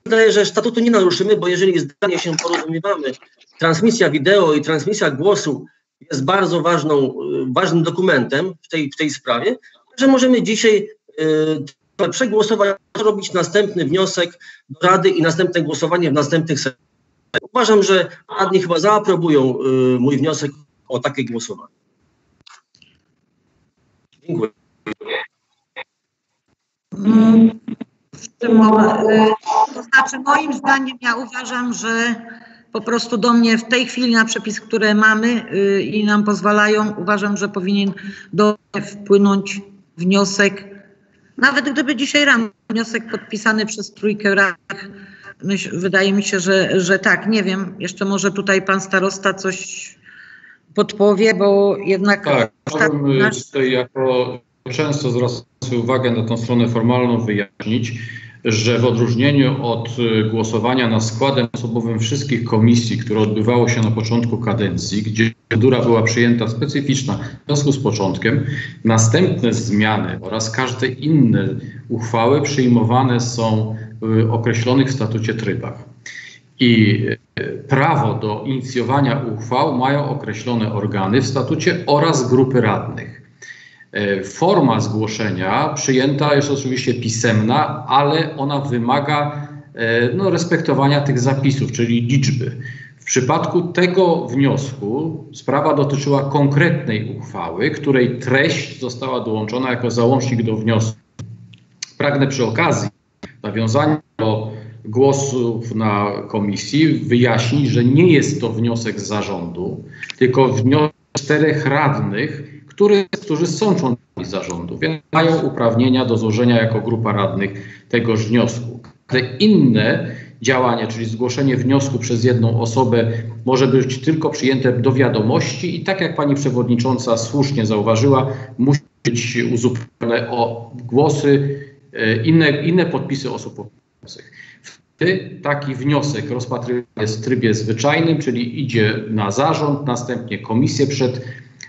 wydaje, że statutu nie naruszymy, bo jeżeli zdanie się porozumiewamy, transmisja wideo i transmisja głosu jest bardzo ważną, ważnym dokumentem w tej, w tej sprawie, że możemy dzisiaj y, przegłosować, zrobić następny wniosek do Rady i następne głosowanie w następnych sesjach. Uważam, że radni chyba zaaprobują y, mój wniosek o takie głosowanie. Dziękuję. Mm, momencie, to znaczy moim zdaniem ja uważam, że po prostu do mnie w tej chwili na przepis, które mamy y, i nam pozwalają, uważam, że powinien do mnie wpłynąć wniosek, nawet gdyby dzisiaj rano wniosek podpisany przez trójkę radnych, wydaje mi się, że, że tak, nie wiem, jeszcze może tutaj pan starosta coś podpowie, bo jednak Tak, chciałbym y, nasz- tutaj jako często zwracam sobie uwagę na tą stronę formalną wyjaśnić, że w odróżnieniu od y, głosowania nad składem osobowym wszystkich komisji, które odbywało się na początku kadencji, gdzie procedura była przyjęta specyficzna w związku z początkiem, następne zmiany oraz każde inne uchwały przyjmowane są w określonych w statucie trybach. I e, prawo do inicjowania uchwał mają określone organy w statucie oraz grupy radnych. E, Forma zgłoszenia przyjęta jest oczywiście pisemna, ale ona wymaga e, no, respektowania tych zapisów, czyli liczby. W przypadku tego wniosku sprawa dotyczyła konkretnej uchwały, której treść została dołączona jako załącznik do wniosku. Pragnę przy okazji nawiązania do głosów na komisji wyjaśnić, że nie jest to wniosek zarządu, tylko wniosek czterech radnych, który, którzy są członkami zarządu, więc mają uprawnienia do złożenia jako grupa radnych tegoż wniosku. Te inne działania, czyli zgłoszenie wniosku przez jedną osobę, może być tylko przyjęte do wiadomości i tak jak pani przewodnicząca słusznie zauważyła, musi być uzupełnione o głosy, e, inne, inne podpisy osób podpisujących. Wtedy taki wniosek rozpatrywany jest w trybie zwyczajnym, czyli idzie na zarząd, następnie komisję przed,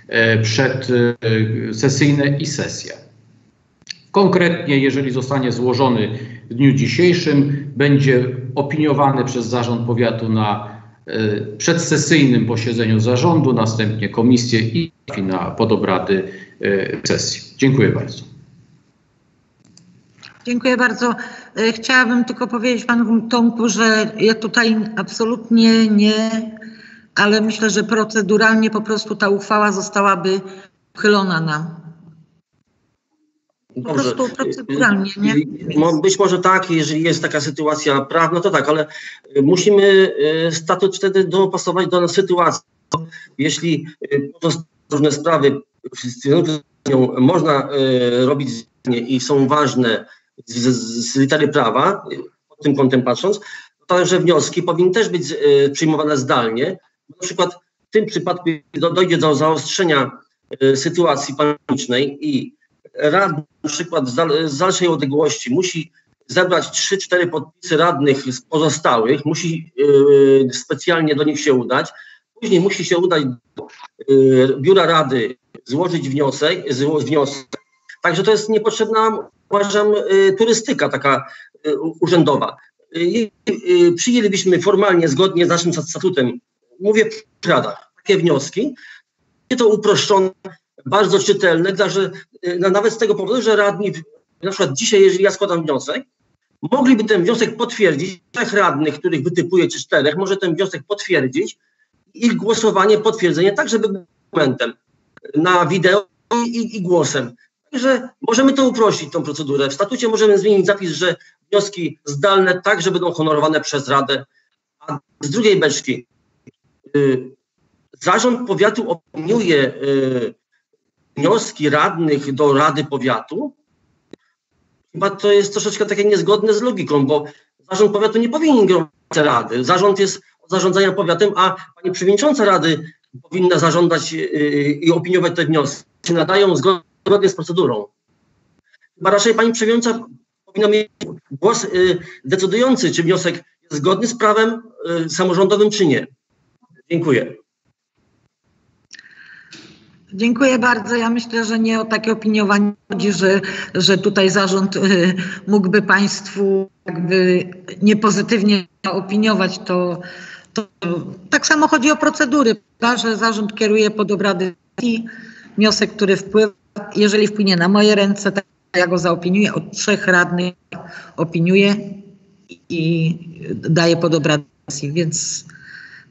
e, przed e, i sesja. Konkretnie, jeżeli zostanie złożony w dniu dzisiejszym, będzie opiniowany przez zarząd powiatu na e, przedsesyjnym posiedzeniu zarządu, następnie komisję i na pod obrady e, sesji. Dziękuję bardzo. Dziękuję bardzo. Chciałabym tylko powiedzieć panu Tomku, że ja tutaj absolutnie nie, ale myślę, że proceduralnie po prostu ta uchwała zostałaby uchylona nam. Po Dobrze. prostu proceduralnie, nie? Być może tak, jeżeli jest taka sytuacja prawna, to tak, ale y, musimy y, statut wtedy dopasować do sytuacji. Jeśli y, różne sprawy można robić i są ważne z, z, litery prawa, pod tym kątem patrząc, to że wnioski powinny też być przyjmowane zdalnie. Na przykład w tym przypadku do, dojdzie do zaostrzenia y, sytuacji pandemicznej i radny na przykład z, dal, z dalszej odległości musi zebrać 3-4 podpisy radnych z pozostałych, musi yy, specjalnie do nich się udać, później musi się udać do yy, biura rady, złożyć wniosek, zło, wniosek. Także to jest niepotrzebna, uważam, turystyka taka urzędowa. Yy, przyjęlibyśmy formalnie, zgodnie z naszym statutem, mówię w takie wnioski, będzie to uproszczone bardzo czytelne, dla, że, y, nawet z tego powodu, że radni, na przykład dzisiaj, jeżeli ja składam wniosek, mogliby ten wniosek potwierdzić, trzech radnych, których wytypuję, czy czterech, może ten wniosek potwierdzić, ich głosowanie, potwierdzenie, tak żeby był dokumentem na wideo i, i, głosem. Także możemy to uprościć, tą procedurę. W statucie możemy zmienić zapis, że wnioski zdalne tak, że będą honorowane przez Radę. A z drugiej beczki, zarząd powiatu opiniuje y, wnioski radnych do Rady Powiatu. Chyba to jest troszeczkę takie niezgodne z logiką, bo zarząd powiatu nie powinien grać rady. Zarząd jest od zarządzania powiatem, a pani przewodnicząca rady powinna zażądać yy, i opiniować te wnioski. Czy nadają zgodnie z procedurą. Chyba raczej pani przewodnicząca powinna mieć głos decydujący, czy wniosek jest zgodny z prawem samorządowym, czy nie. Dziękuję. Dziękuję bardzo. Ja myślę, że nie o takie opiniowanie chodzi, że, że tutaj zarząd y, mógłby Państwu jakby niepozytywnie opiniować. To, to tak samo chodzi o procedury, że zarząd kieruje pod obrady i wniosek, który wpływa, jeżeli wpłynie na moje ręce, to ja go zaopiniuję. Od trzech radnych opiniuję i daję pod obrady. Więc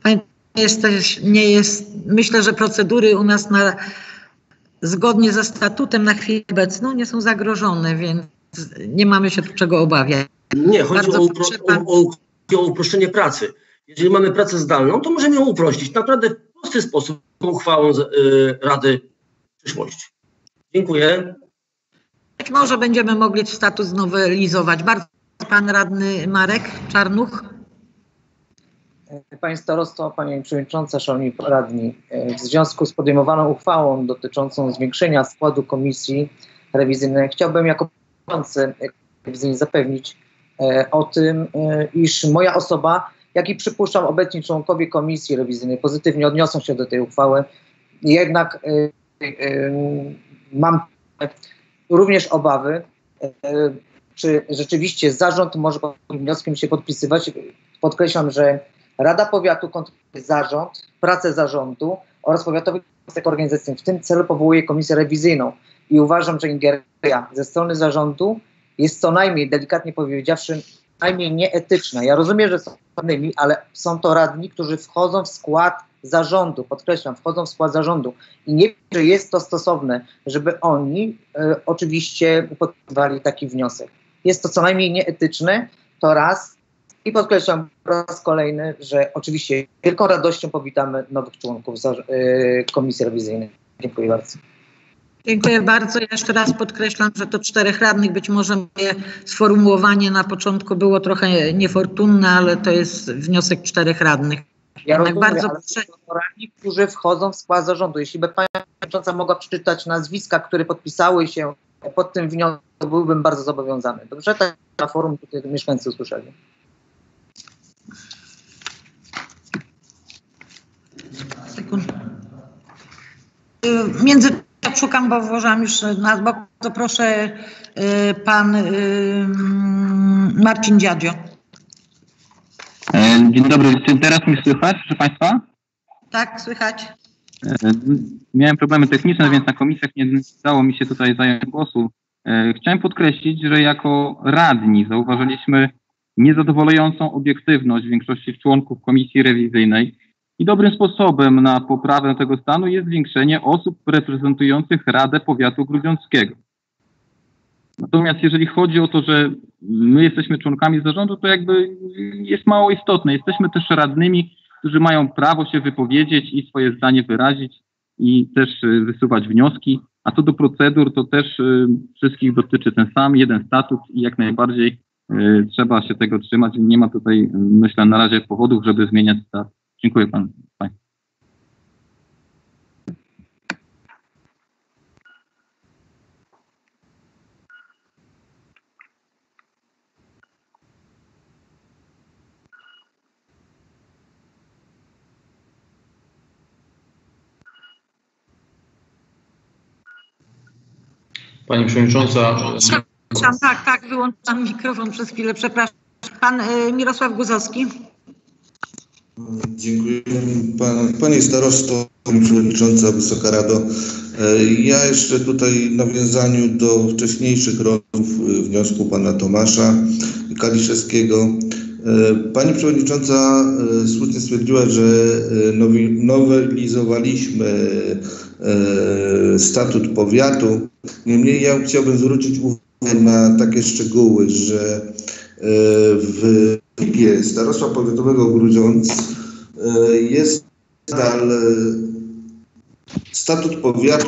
pamiętajcie, jesteś, nie jest, myślę, że procedury u nas na, zgodnie ze statutem na chwilę obecną nie są zagrożone, więc nie mamy się tu czego obawiać. Nie, chodzi Bardzo o, upro, o, o uproszczenie pracy. Jeżeli mamy pracę zdalną, to możemy ją uprościć. Naprawdę w prosty sposób uchwałą z, y, Rady Przyszłości. Dziękuję. Być może będziemy mogli status znowelizować. Bardzo pan radny Marek Czarnuch. Pani starosto, Pani Przewodnicząca, Szanowni Radni, w związku z podejmowaną uchwałą dotyczącą zwiększenia składu komisji rewizyjnej chciałbym jako przewodniczący rewizyjny zapewnić e, o tym, e, iż moja osoba, jak i przypuszczam obecni członkowie komisji rewizyjnej pozytywnie odniosą się do tej uchwały. Jednak e, mam również obawy, czy rzeczywiście zarząd może pod wnioskiem się podpisywać. Podkreślam, że Rada Powiatu kontroluje zarząd, pracę zarządu oraz powiatowy wniosek organizacyjny. W tym celu powołuje komisję rewizyjną i uważam, że ingerencja ze strony zarządu jest co najmniej, delikatnie powiedziawszy, najmniej nieetyczna. Ja rozumiem, że są radnymi, ale są to radni, którzy wchodzą w skład zarządu, podkreślam, wchodzą w skład zarządu i nie wiem, czy jest to stosowne, żeby oni e, oczywiście podpisywali taki wniosek. Jest to co najmniej nieetyczne, to raz. I podkreślam po raz kolejny, że oczywiście wielką radością powitamy nowych członków e, Komisji Rewizyjnej. Dziękuję bardzo. Dziękuję bardzo. Ja jeszcze raz podkreślam, że to czterech radnych. Być może moje sformułowanie na początku było trochę niefortunne, ale to jest wniosek czterech radnych. Ja Jednak rozumiem, bardzo proszę. radni, którzy wchodzą w skład zarządu. Jeśli by Pani Przewodnicząca mogła przeczytać nazwiska, które podpisały się pod tym wnioskiem, to byłbym bardzo zobowiązany. Dobrze? Tak na forum tutaj mieszkańcy usłyszeli. Między jak szukam, bo włożyłam już na bok, to proszę y, pan y, Marcin Dziadzio. E, Dzień dobry, czy teraz mnie słychać, proszę Państwa? Tak, słychać? E, Miałem problemy techniczne, więc na komisjach nie udało mi się tutaj zająć głosu. E, Chciałem podkreślić, że jako radni zauważyliśmy niezadowalającą obiektywność większości członków komisji rewizyjnej i dobrym sposobem na poprawę tego stanu jest zwiększenie osób reprezentujących Radę Powiatu Grudziąckiego. Natomiast jeżeli chodzi o to, że my jesteśmy członkami zarządu, to jakby jest mało istotne. Jesteśmy też radnymi, którzy mają prawo się wypowiedzieć i swoje zdanie wyrazić i też y, wysuwać wnioski. A co do procedur, to też y, wszystkich dotyczy ten sam, jeden statut i jak najbardziej y, trzeba się tego trzymać. Nie ma tutaj, myślę, na razie powodów, żeby zmieniać statut. Dziękuję panu. Pani Przewodnicząca, Przepraszam, tak, tak, wyłączam mikrofon przez chwilę, przepraszam. Pan y, Mirosław Guzowski. Dziękuję. Pan, Panie Starosto, Pani Przewodnicząca, Wysoka Rado. E, Ja jeszcze tutaj w nawiązaniu do wcześniejszych rozmów e, wniosku pana Tomasza Kaliszewskiego. E, Pani Przewodnicząca słusznie stwierdziła, że nowelizowaliśmy statut powiatu. Niemniej ja chciałbym zwrócić uwagę na takie szczegóły, że w BIP Starostwa Powiatowego Grudziądz e, jest nadal e, statut powiatu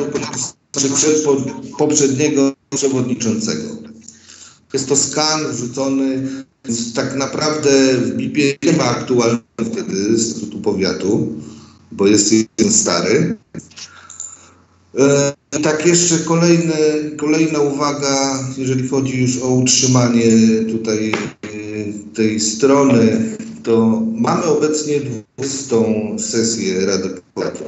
po- poprzedniego przewodniczącego. Jest to skan wrzucony, tak naprawdę w BIP nie ma aktualnego wtedy statutu powiatu, bo jest jeden stary. E, tak jeszcze kolejny, kolejna uwaga, jeżeli chodzi już o utrzymanie tutaj tej strony, to mamy obecnie 20 sesję Rady Powiatu.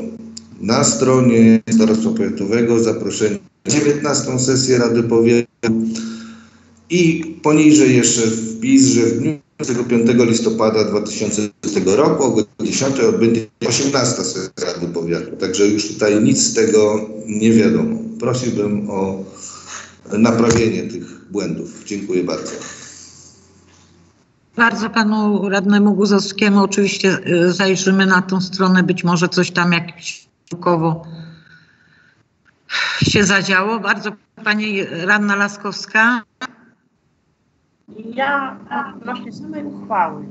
Na stronie Starostwa Powiatowego zaproszenie na 19 sesję Rady Powiatu i poniżej jeszcze wpis, że w dniu 25 listopada 2020 roku o godzinie 10 odbędzie się 18 sesja Rady Powiatu. Także już tutaj nic z tego nie wiadomo. Prosiłbym o naprawienie tych błędów. Dziękuję bardzo. Bardzo panu radnemu Guzowskiemu oczywiście y, zajrzymy na tą stronę, być może coś tam jakieś sztukowo się zadziało. Bardzo pani radna Laskowska. Ja odnośnie samej uchwały,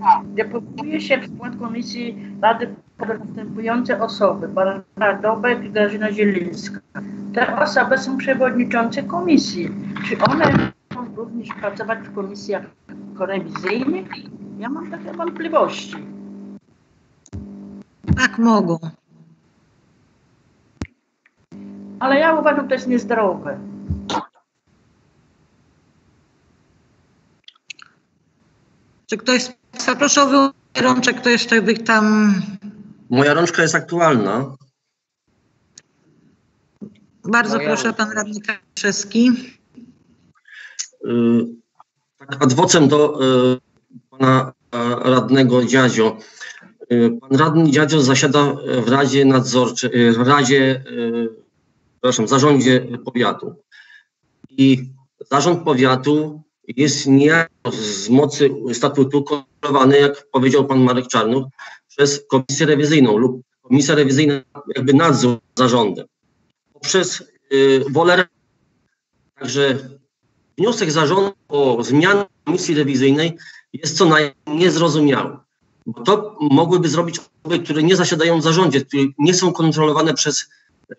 powołuje się w skład Komisji Rady następujące osoby, pan Radobek i Grażyna Zielińska. Te osoby są przewodniczące komisji. Czy one również pracować w komisjach rewizyjnych? Ja mam takie wątpliwości. Tak mogą. Ale ja uważam, że to jest niezdrowe. Czy ktoś z Państwa, proszę o wyłączenie rączek, kto jeszcze by tam... Moja rączka jest aktualna. Bardzo Moja proszę, pan radny Kaszewski. Tak ad vocem do y, pana e, radnego Dziadzio. Y, Pan radny Dziadzio zasiada w Radzie Nadzorczej, w Radzie, przepraszam, zarządzie powiatu. I zarząd powiatu jest niejako z mocy statutu kontrolowany, jak powiedział pan Marek Czarnuch, przez komisję rewizyjną lub komisja rewizyjna jakby nadzór nad zarządem. Poprzez wolę Także wniosek zarządu o zmianę komisji rewizyjnej jest co najmniej niezrozumiały. Bo to mogłyby zrobić osoby, które nie zasiadają w zarządzie, które nie są kontrolowane przez e,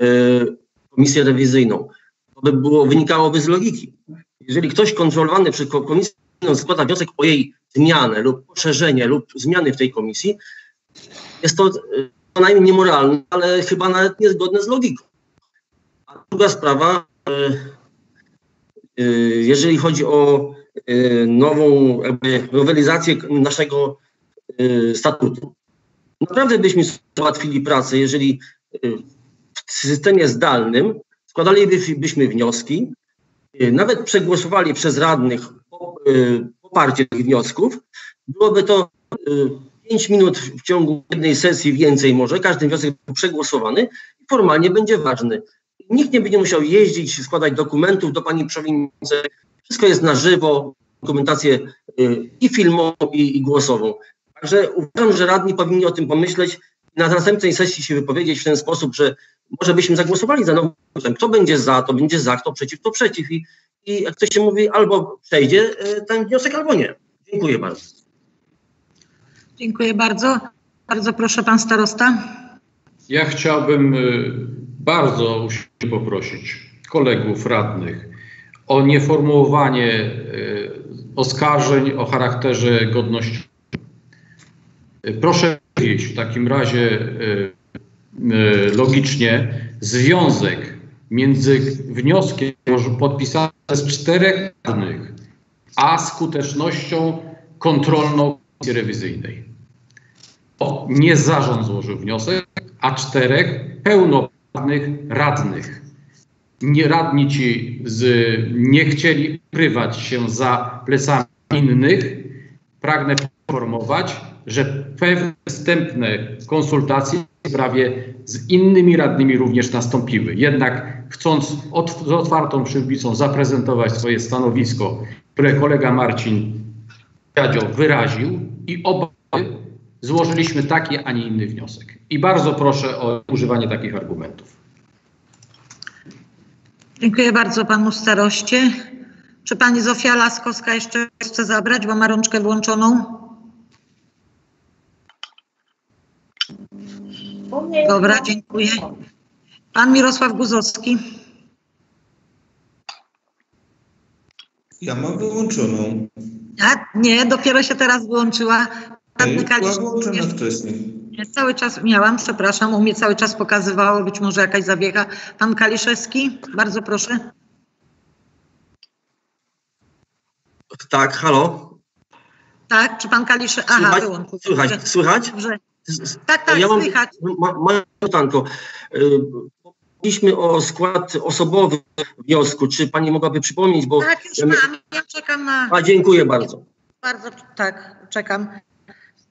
komisję rewizyjną. To by było, wynikałoby z logiki. Jeżeli ktoś kontrolowany przez ko- komisję składa wniosek o jej zmianę lub poszerzenie lub zmiany w tej komisji, jest to e, co najmniej niemoralne, ale chyba nawet niezgodne z logiką. A druga sprawa, e, jeżeli chodzi o y, nową jakby nowelizację naszego y, statutu. Naprawdę byśmy załatwili pracę, jeżeli w systemie zdalnym składalibyśmy wnioski, nawet przegłosowali przez radnych poparcie tych wniosków, byłoby to 5 minut w ciągu jednej sesji, więcej może, każdy wniosek był przegłosowany i formalnie będzie ważny. Nikt nie będzie musiał jeździć, składać dokumentów do pani przewodniczącej. Wszystko jest na żywo, dokumentację y, i filmową, i, i głosową. Także uważam, że radni powinni o tym pomyśleć i na następnej sesji się wypowiedzieć w ten sposób, że może byśmy zagłosowali za nowym. Kto będzie za, to będzie za, kto przeciw, to przeciw. I, i jak ktoś się mówi, albo przejdzie y, ten wniosek, albo nie. Dziękuję bardzo. Dziękuję bardzo. Bardzo proszę, pan starosta. Ja chciałbym y, bardzo usilnie poprosić kolegów radnych o nieformułowanie y, oskarżeń o charakterze godności. Proszę powiedzieć w takim razie y, y, logicznie związek między wnioskiem podpisanym przez czterech radnych, a skutecznością kontrolną komisji rewizyjnej. O, nie zarząd złożył wniosek, a czterech pełnoprawnych radnych. Nie radni ci z, nie chcieli ukrywać się za plecami innych. Pragnę informować, że pewne wstępne konsultacje w sprawie z innymi radnymi również nastąpiły. Jednak chcąc od, z otwartą przyłbicą zaprezentować swoje stanowisko, które kolega Marcin Jadzio wyraził i obawy, złożyliśmy taki, a nie inny wniosek. I bardzo proszę o używanie takich argumentów. Dziękuję bardzo panu staroście. Czy pani Zofia Laskowska jeszcze chce zabrać, bo ma rączkę włączoną? Dobra, dziękuję. Pan Mirosław Guzowski. Ja mam wyłączoną. A, nie, dopiero się teraz wyłączyła. Była Kalisz, włączona wcześniej. Cały czas miałam, przepraszam, u mnie cały czas pokazywało, być może jakaś zabiega. Pan Kaliszewski, bardzo proszę. Tak, halo? Tak, czy pan Kalisze... Aha, Słychać? wyłączył. Słychać, Dobrze. słychać? Dobrze. Tak, tak, ja mam, słychać. mam pytanko. Y, Mówiliśmy o skład osobowy wniosku. Czy pani mogłaby przypomnieć, bo... Tak, już mam, ja czekam na... A, dziękuję bardzo. Bardzo, tak, czekam.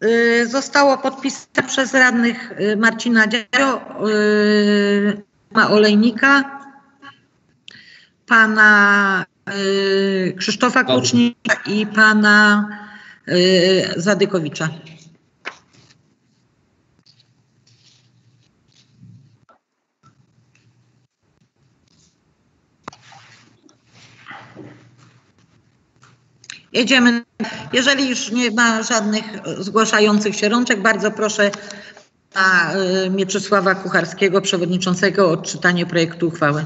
Y, Zostało podpisane przez radnych y, Marcina Dziaro, y, pana Olejnika, pana Krzysztofa Klucznika i pana Zadykowicza. Jedziemy. Jeżeli już nie ma żadnych zgłaszających się rączek, bardzo proszę pana e, Mieczysława Kucharskiego, przewodniczącego o odczytanie projektu uchwały.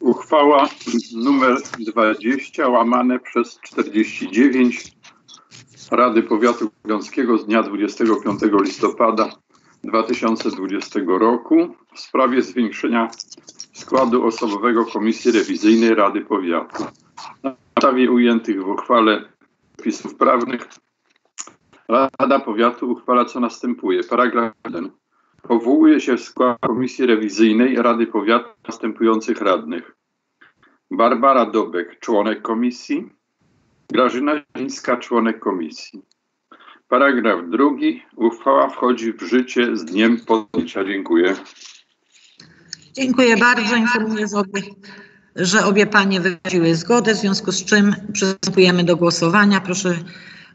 Uchwała numer 20 łamane przez 49 Rady Powiatu Gdańskiego z dnia 25 listopada 2020 roku w sprawie zwiększenia składu osobowego Komisji Rewizyjnej Rady Powiatu. Na podstawie ujętych w uchwale przepisów prawnych Rada Powiatu uchwala co następuje. Paragraf 1. Powołuje się w skład Komisji Rewizyjnej Rady Powiatu następujących radnych. Barbara Dobek, członek komisji. Grażyna Zińska, członek komisji. Paragraf drugi. Uchwała wchodzi w życie z dniem podjęcia. Dziękuję. Dziękuję bardzo. Informuję, że obie, że obie panie wyraziły zgodę, w związku z czym przystępujemy do głosowania. Proszę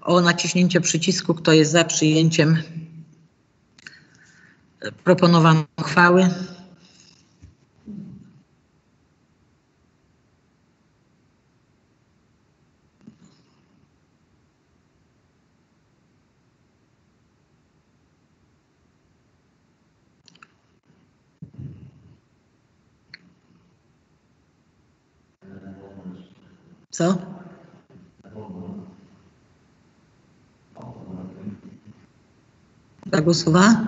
o naciśnięcie przycisku, kto jest za przyjęciem proponowanej uchwały. Co? Zagłosowała?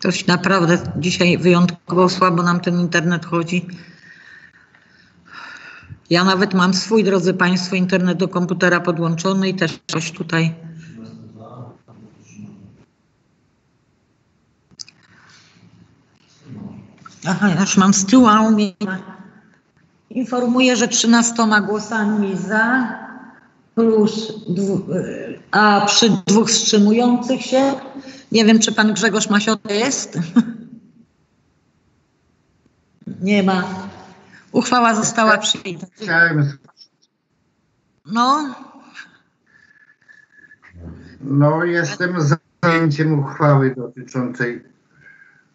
Coś naprawdę dzisiaj wyjątkowo słabo nam ten internet chodzi. Ja nawet mam swój, drodzy Państwo, internet do komputera podłączony i też coś tutaj. Aha, ja już mam z tyłu, a informuję, że 13 głosami za, plus a przy dwóch wstrzymujących się. Nie wiem, czy pan Grzegorz Masiota jest. Nie ma. Uchwała została przyjęta. Chciałem, No, no jestem za przyjęciem uchwały dotyczącej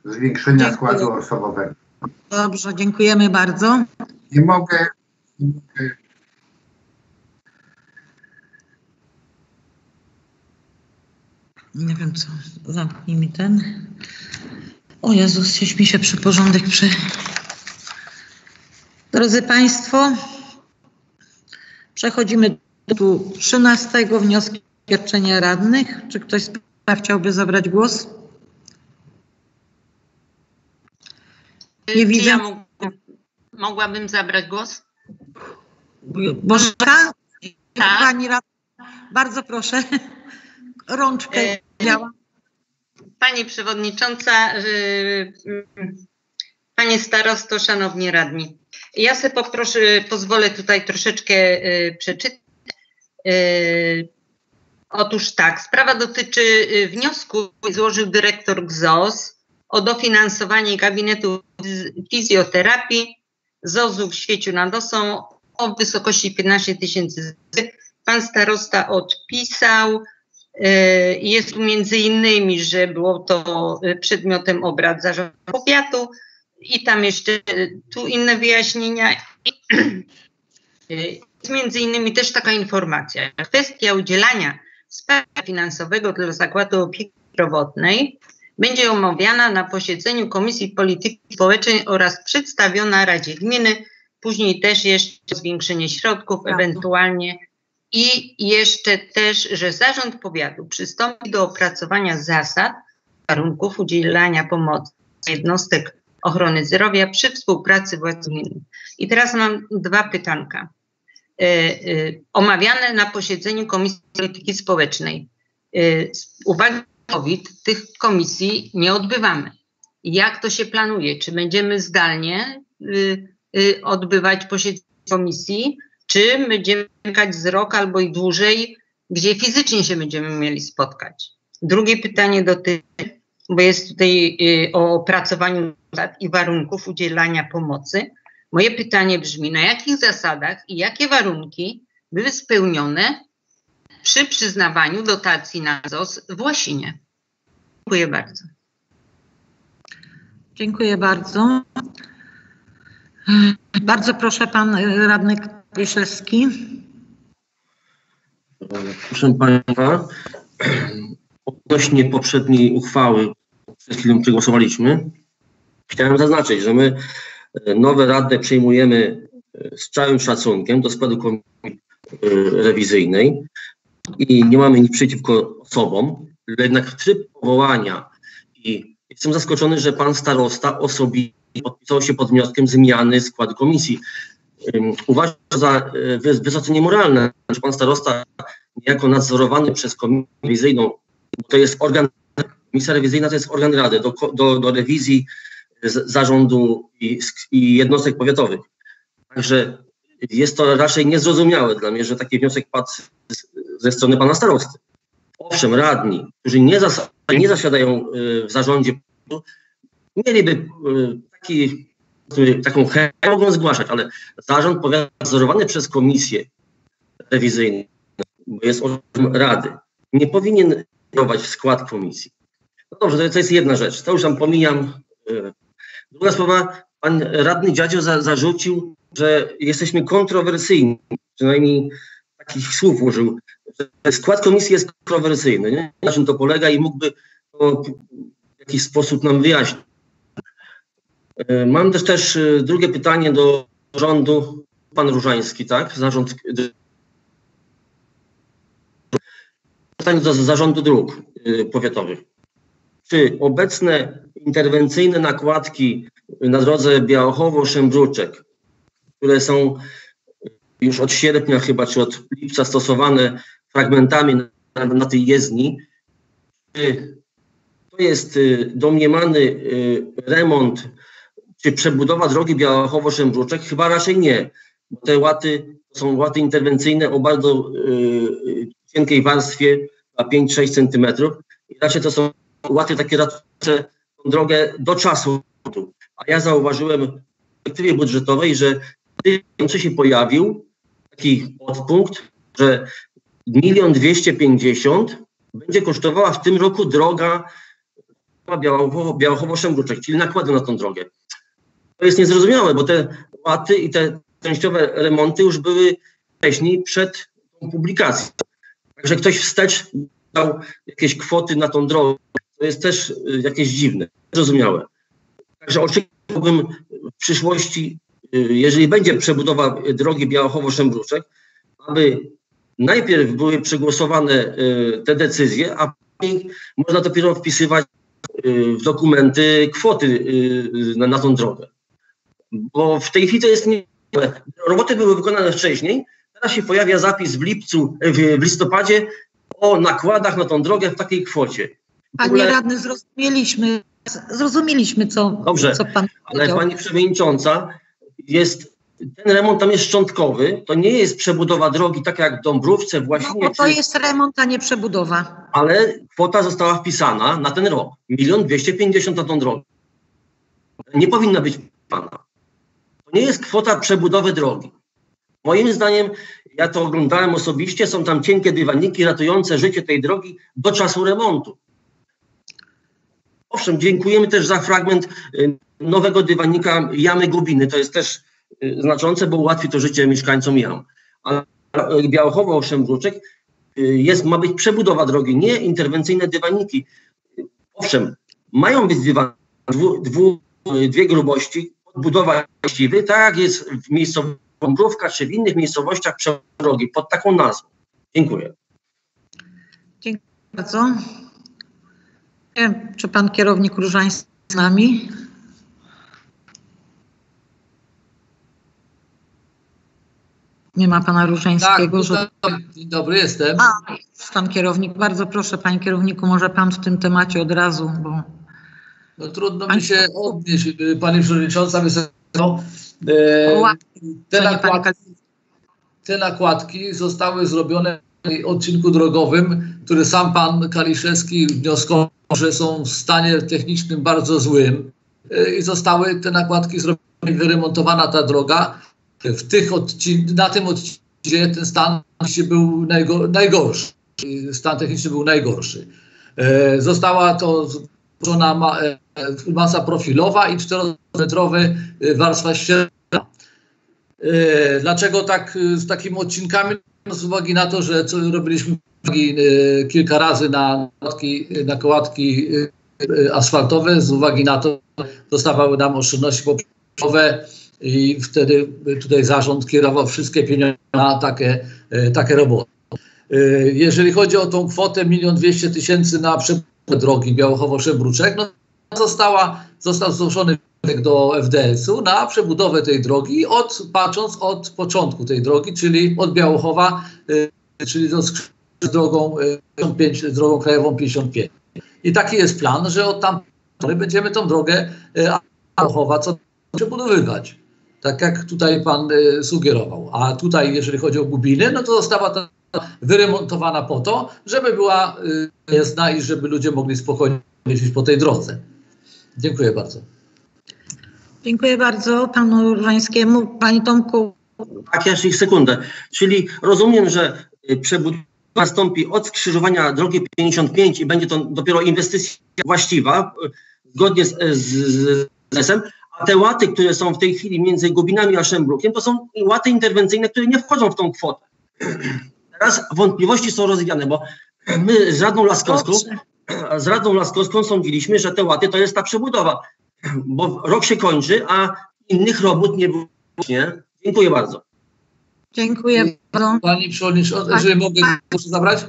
zwiększenia Dziękuję. składu osobowego. dobrze, dziękujemy bardzo. Nie mogę, nie mogę Nie wiem co, zamknij mi ten. O Jezus, gdzieś mi się przy porządek przy... Drodzy Państwo, przechodzimy do 13 wnioski świadczenia radnych. Czy ktoś z Państwa chciałby zabrać głos? Nie widzę. ja mógł, mogłabym zabrać głos? Bożka? Tak. Pani radna, bardzo proszę. rączkę E, działa. Pani Przewodnicząca, y, Panie Starosto, Szanowni Radni. Ja sobie poproszę, pozwolę tutaj troszeczkę y, przeczytać. Y, Otóż tak, sprawa dotyczy y, wniosku, złożył dyrektor GZOS o dofinansowanie gabinetu fiz- fizjoterapii ZOZ-u w Świeciu nad Osą o wysokości 15 tysięcy złotych. Pan starosta odpisał. Y, Jest tu między innymi, że było to y, przedmiotem obrad zarządu powiatu i tam jeszcze tu inne wyjaśnienia. Jest między innymi też taka informacja. Kwestia udzielania wsparcia finansowego dla Zakładu Opieki Zdrowotnej będzie omawiana na posiedzeniu Komisji Polityki Społecznej oraz przedstawiona Radzie Gminy. Później też jeszcze zwiększenie środków, ewentualnie i jeszcze też, że Zarząd Powiatu przystąpi do opracowania zasad, warunków udzielania pomocy jednostek ochrony zdrowia przy współpracy władz gminy. I teraz mam dwa pytanka. E, e, omawiane na posiedzeniu Komisji Polityki Społecznej. E, z uwagi na COVID tych komisji nie odbywamy. Jak to się planuje? Czy będziemy zdalnie y, y, odbywać posiedzenie komisji, czy będziemy czekać z rok albo i dłużej, gdzie fizycznie się będziemy mieli spotkać? Drugie pytanie dotyczy, bo jest tutaj y, o opracowaniu zasad i warunków udzielania pomocy. Moje pytanie brzmi, na jakich zasadach i jakie warunki były spełnione przy przyznawaniu dotacji na ZOS w Łasinie? Dziękuję bardzo. Dziękuję bardzo. Bardzo proszę pan y, radny Kwieszewski. Proszę Państwa, odnośnie poprzedniej uchwały, przed chwilą przegłosowaliśmy, chciałem zaznaczyć, że my e, nowe radne przyjmujemy e, z całym szacunkiem do składu komisji e, rewizyjnej i nie mamy nic przeciwko osobom, jednak tryb powołania i jestem zaskoczony, że pan starosta osobiście podpisał się pod wnioskiem zmiany składu komisji. Uważam za wys- wysoce niemoralne, że pan starosta niejako nadzorowany przez komisję rewizyjną, to jest organ, komisja rewizyjna to jest organ rady do, do, do rewizji zarządu i, i jednostek powiatowych. Także jest to raczej niezrozumiałe dla mnie, że taki wniosek padł ze strony pana starosty. Owszem, radni, którzy nie, zas- nie zasiadają y, w zarządzie, mieliby y, taki, taką chęć, mogą zgłaszać, ale zarząd powiatu nadzorowany przez komisję rewizyjną, bo jest organem rady, nie powinien kierować w skład komisji. No dobrze, to, jest jedna rzecz, to już tam pomijam. y. Druga sprawa, pan radny Dziadzio za, zarzucił, że jesteśmy kontrowersyjni, przynajmniej takich słów użył, że skład komisji jest kontrowersyjny. Nie? Na czym to polega i mógłby to w jakiś sposób nam wyjaśnić. E, Mam też też e, drugie pytanie do rządu. Pan Różański, tak? Zarząd. Pytanie do zarządu dróg e, powiatowych. Czy obecne interwencyjne nakładki na drodze Białochowo-Szembruczek, które są już od sierpnia chyba, czy od lipca stosowane fragmentami na, na tej jezdni, czy to jest y, domniemany y, remont czy przebudowa drogi Białochowo-Szembruczek? Chyba raczej nie, bo te łaty są łaty interwencyjne o bardzo y, cienkiej warstwie, a 5-6 centymetrów. I raczej to są łaty takie ratujące tą drogę do czasu. A ja zauważyłem w perspektywie budżetowej, że czy się pojawił taki podpunkt, że milion dwieście pięćdziesiąt będzie kosztowała w tym roku droga Białochowo- Białochowo-Szembruczek, czyli nakłady na tą drogę. To jest niezrozumiałe, bo te łaty i te częściowe remonty już były wcześniej przed tą publikacją. Także ktoś wstecz dał jakieś kwoty na tą drogę. To jest też y, jakieś dziwne, zrozumiałe. Także oczekiwałbym w przyszłości, y, jeżeli będzie przebudowa drogi Białochowo-Szembruczek, aby najpierw były przegłosowane y, te decyzje, a później można dopiero wpisywać w dokumenty kwoty na, na tą drogę. Bo w tej chwili to jest nie. Roboty były wykonane wcześniej, teraz się pojawia zapis w lipcu, w, w listopadzie o nakładach na tą drogę w takiej kwocie. Panie ogóle- radny, zrozumieliśmy, zrozumieliśmy, co, Dobrze, co pan ale pani przewodnicząca, jest, ten remont tam jest szczątkowy, to nie jest przebudowa drogi tak jak w Dąbrówce, No, Właścinie, bo to jest remont, a nie przebudowa. ale kwota została wpisana na ten rok. Milion dwieście pięćdziesiąt na tą drogę. Nie powinna być wpisana. To nie jest kwota przebudowy drogi. Moim zdaniem, ja to oglądałem osobiście, są tam cienkie dywaniki ratujące życie tej drogi do czasu remontu. Owszem, dziękujemy też za fragment y, nowego dywanika Jamy Gubiny. To jest też y, znaczące, bo ułatwi to życie mieszkańcom Jam. Ale y, Białochowo, owszem, Bruczek, y, jest, ma być przebudowa drogi, nie interwencyjne dywaniki. Owszem, mają być dywaniki, dwu, dwu, dwie grubości, odbudowa właściwy, tak jak jest w miejscowości Dąbrówka, czy w innych miejscowościach przebudowa drogi, pod taką nazwą. Dziękuję. Dziękuję bardzo. Nie wiem, czy pan kierownik Różański z nami? Nie ma pana Różańskiego. że... Dzień dobry, jestem. A, jest pan kierownik. Bardzo proszę, panie kierowniku, może pan w tym temacie od razu, bo No trudno mi się odnieść, y, pani przewodnicząca, wysoko. E, te, nakładki, te nakładki zostały zrobione w odcinku drogowym, który sam pan Kaliszewski wnioskował, że są w stanie technicznym bardzo złym E, i zostały te nakładki zrobione, wyremontowana ta droga. W tych odcin- na tym odcinku ten stan się był najgo- najgorszy. Stan techniczny był najgorszy. E, została to ma, e, masa profilowa i 4-metrowy e, warstwa ścierna. E, Dlaczego tak e, z takimi odcinkami? No, Z uwagi na to, że co robiliśmy e, kilka razy na nakładki, na kołatki e, e, asfaltowe, z uwagi na to dostawały nam oszczędności poprzelowe i wtedy tutaj zarząd kierował wszystkie pieniądze na takie, e, takie roboty. E, Jeżeli chodzi o tą kwotę 1 200 tysięcy na przebudowę drogi Białochowo-Szembruczek, no została, został wniosek do FDS-u na przebudowę tej drogi, od, patrząc od początku tej drogi, czyli od Białochowa, e, czyli do z drogą, 55, z drogą krajową 55. I taki jest plan, że od tam będziemy tą drogę e, Białochowa co przebudowywać. Tak jak tutaj pan e, sugerował. A tutaj, jeżeli chodzi o Gubiny, no to została ta wyremontowana po to, żeby była y, jasna i żeby ludzie mogli spokojnie jeździć po tej drodze. Dziękuję bardzo. dziękuję bardzo panu Różańskiemu. Pani Tomku, Tak, jeszcze ich sekundę. Czyli rozumiem, że y, przebudowa nastąpi od skrzyżowania drogi 55 i będzie to dopiero inwestycja właściwa, y, zgodnie z, z, z ZES-em, a te łaty, które są w tej chwili między Gubinami a Szembrukiem, to są łaty interwencyjne, które nie wchodzą w tą kwotę. Teraz wątpliwości są rozwiane, bo my z Radą Laskowską, z Radą Laskowską sądziliśmy, że te łaty to jest ta przebudowa, bo rok się kończy, a innych robót nie było. Nie? Dziękuję bardzo. dziękuję bardzo. Pani przewodnicząca, jeżeli mogę proszę zabrać?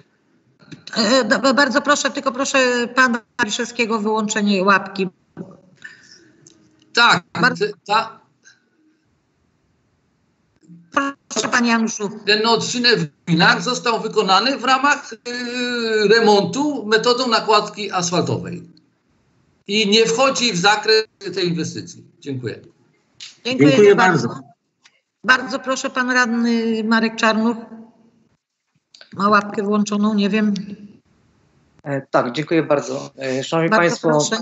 E, Bardzo proszę, tylko proszę pana Kaliszewskiego wyłączenie łapki. Tak, ta, Proszę panie Januszu. ten odcinek w gminach został wykonany w ramach y, remontu metodą nakładki asfaltowej. I nie wchodzi w zakres tej inwestycji. Dziękuję. Dziękuję, Dziękuję bardzo. bardzo. Bardzo proszę pan radny Marek Czarnuch. Ma łapkę włączoną, nie wiem. E, Tak, dziękuję bardzo. E, Szanowni Bardzo Państwo, proszę.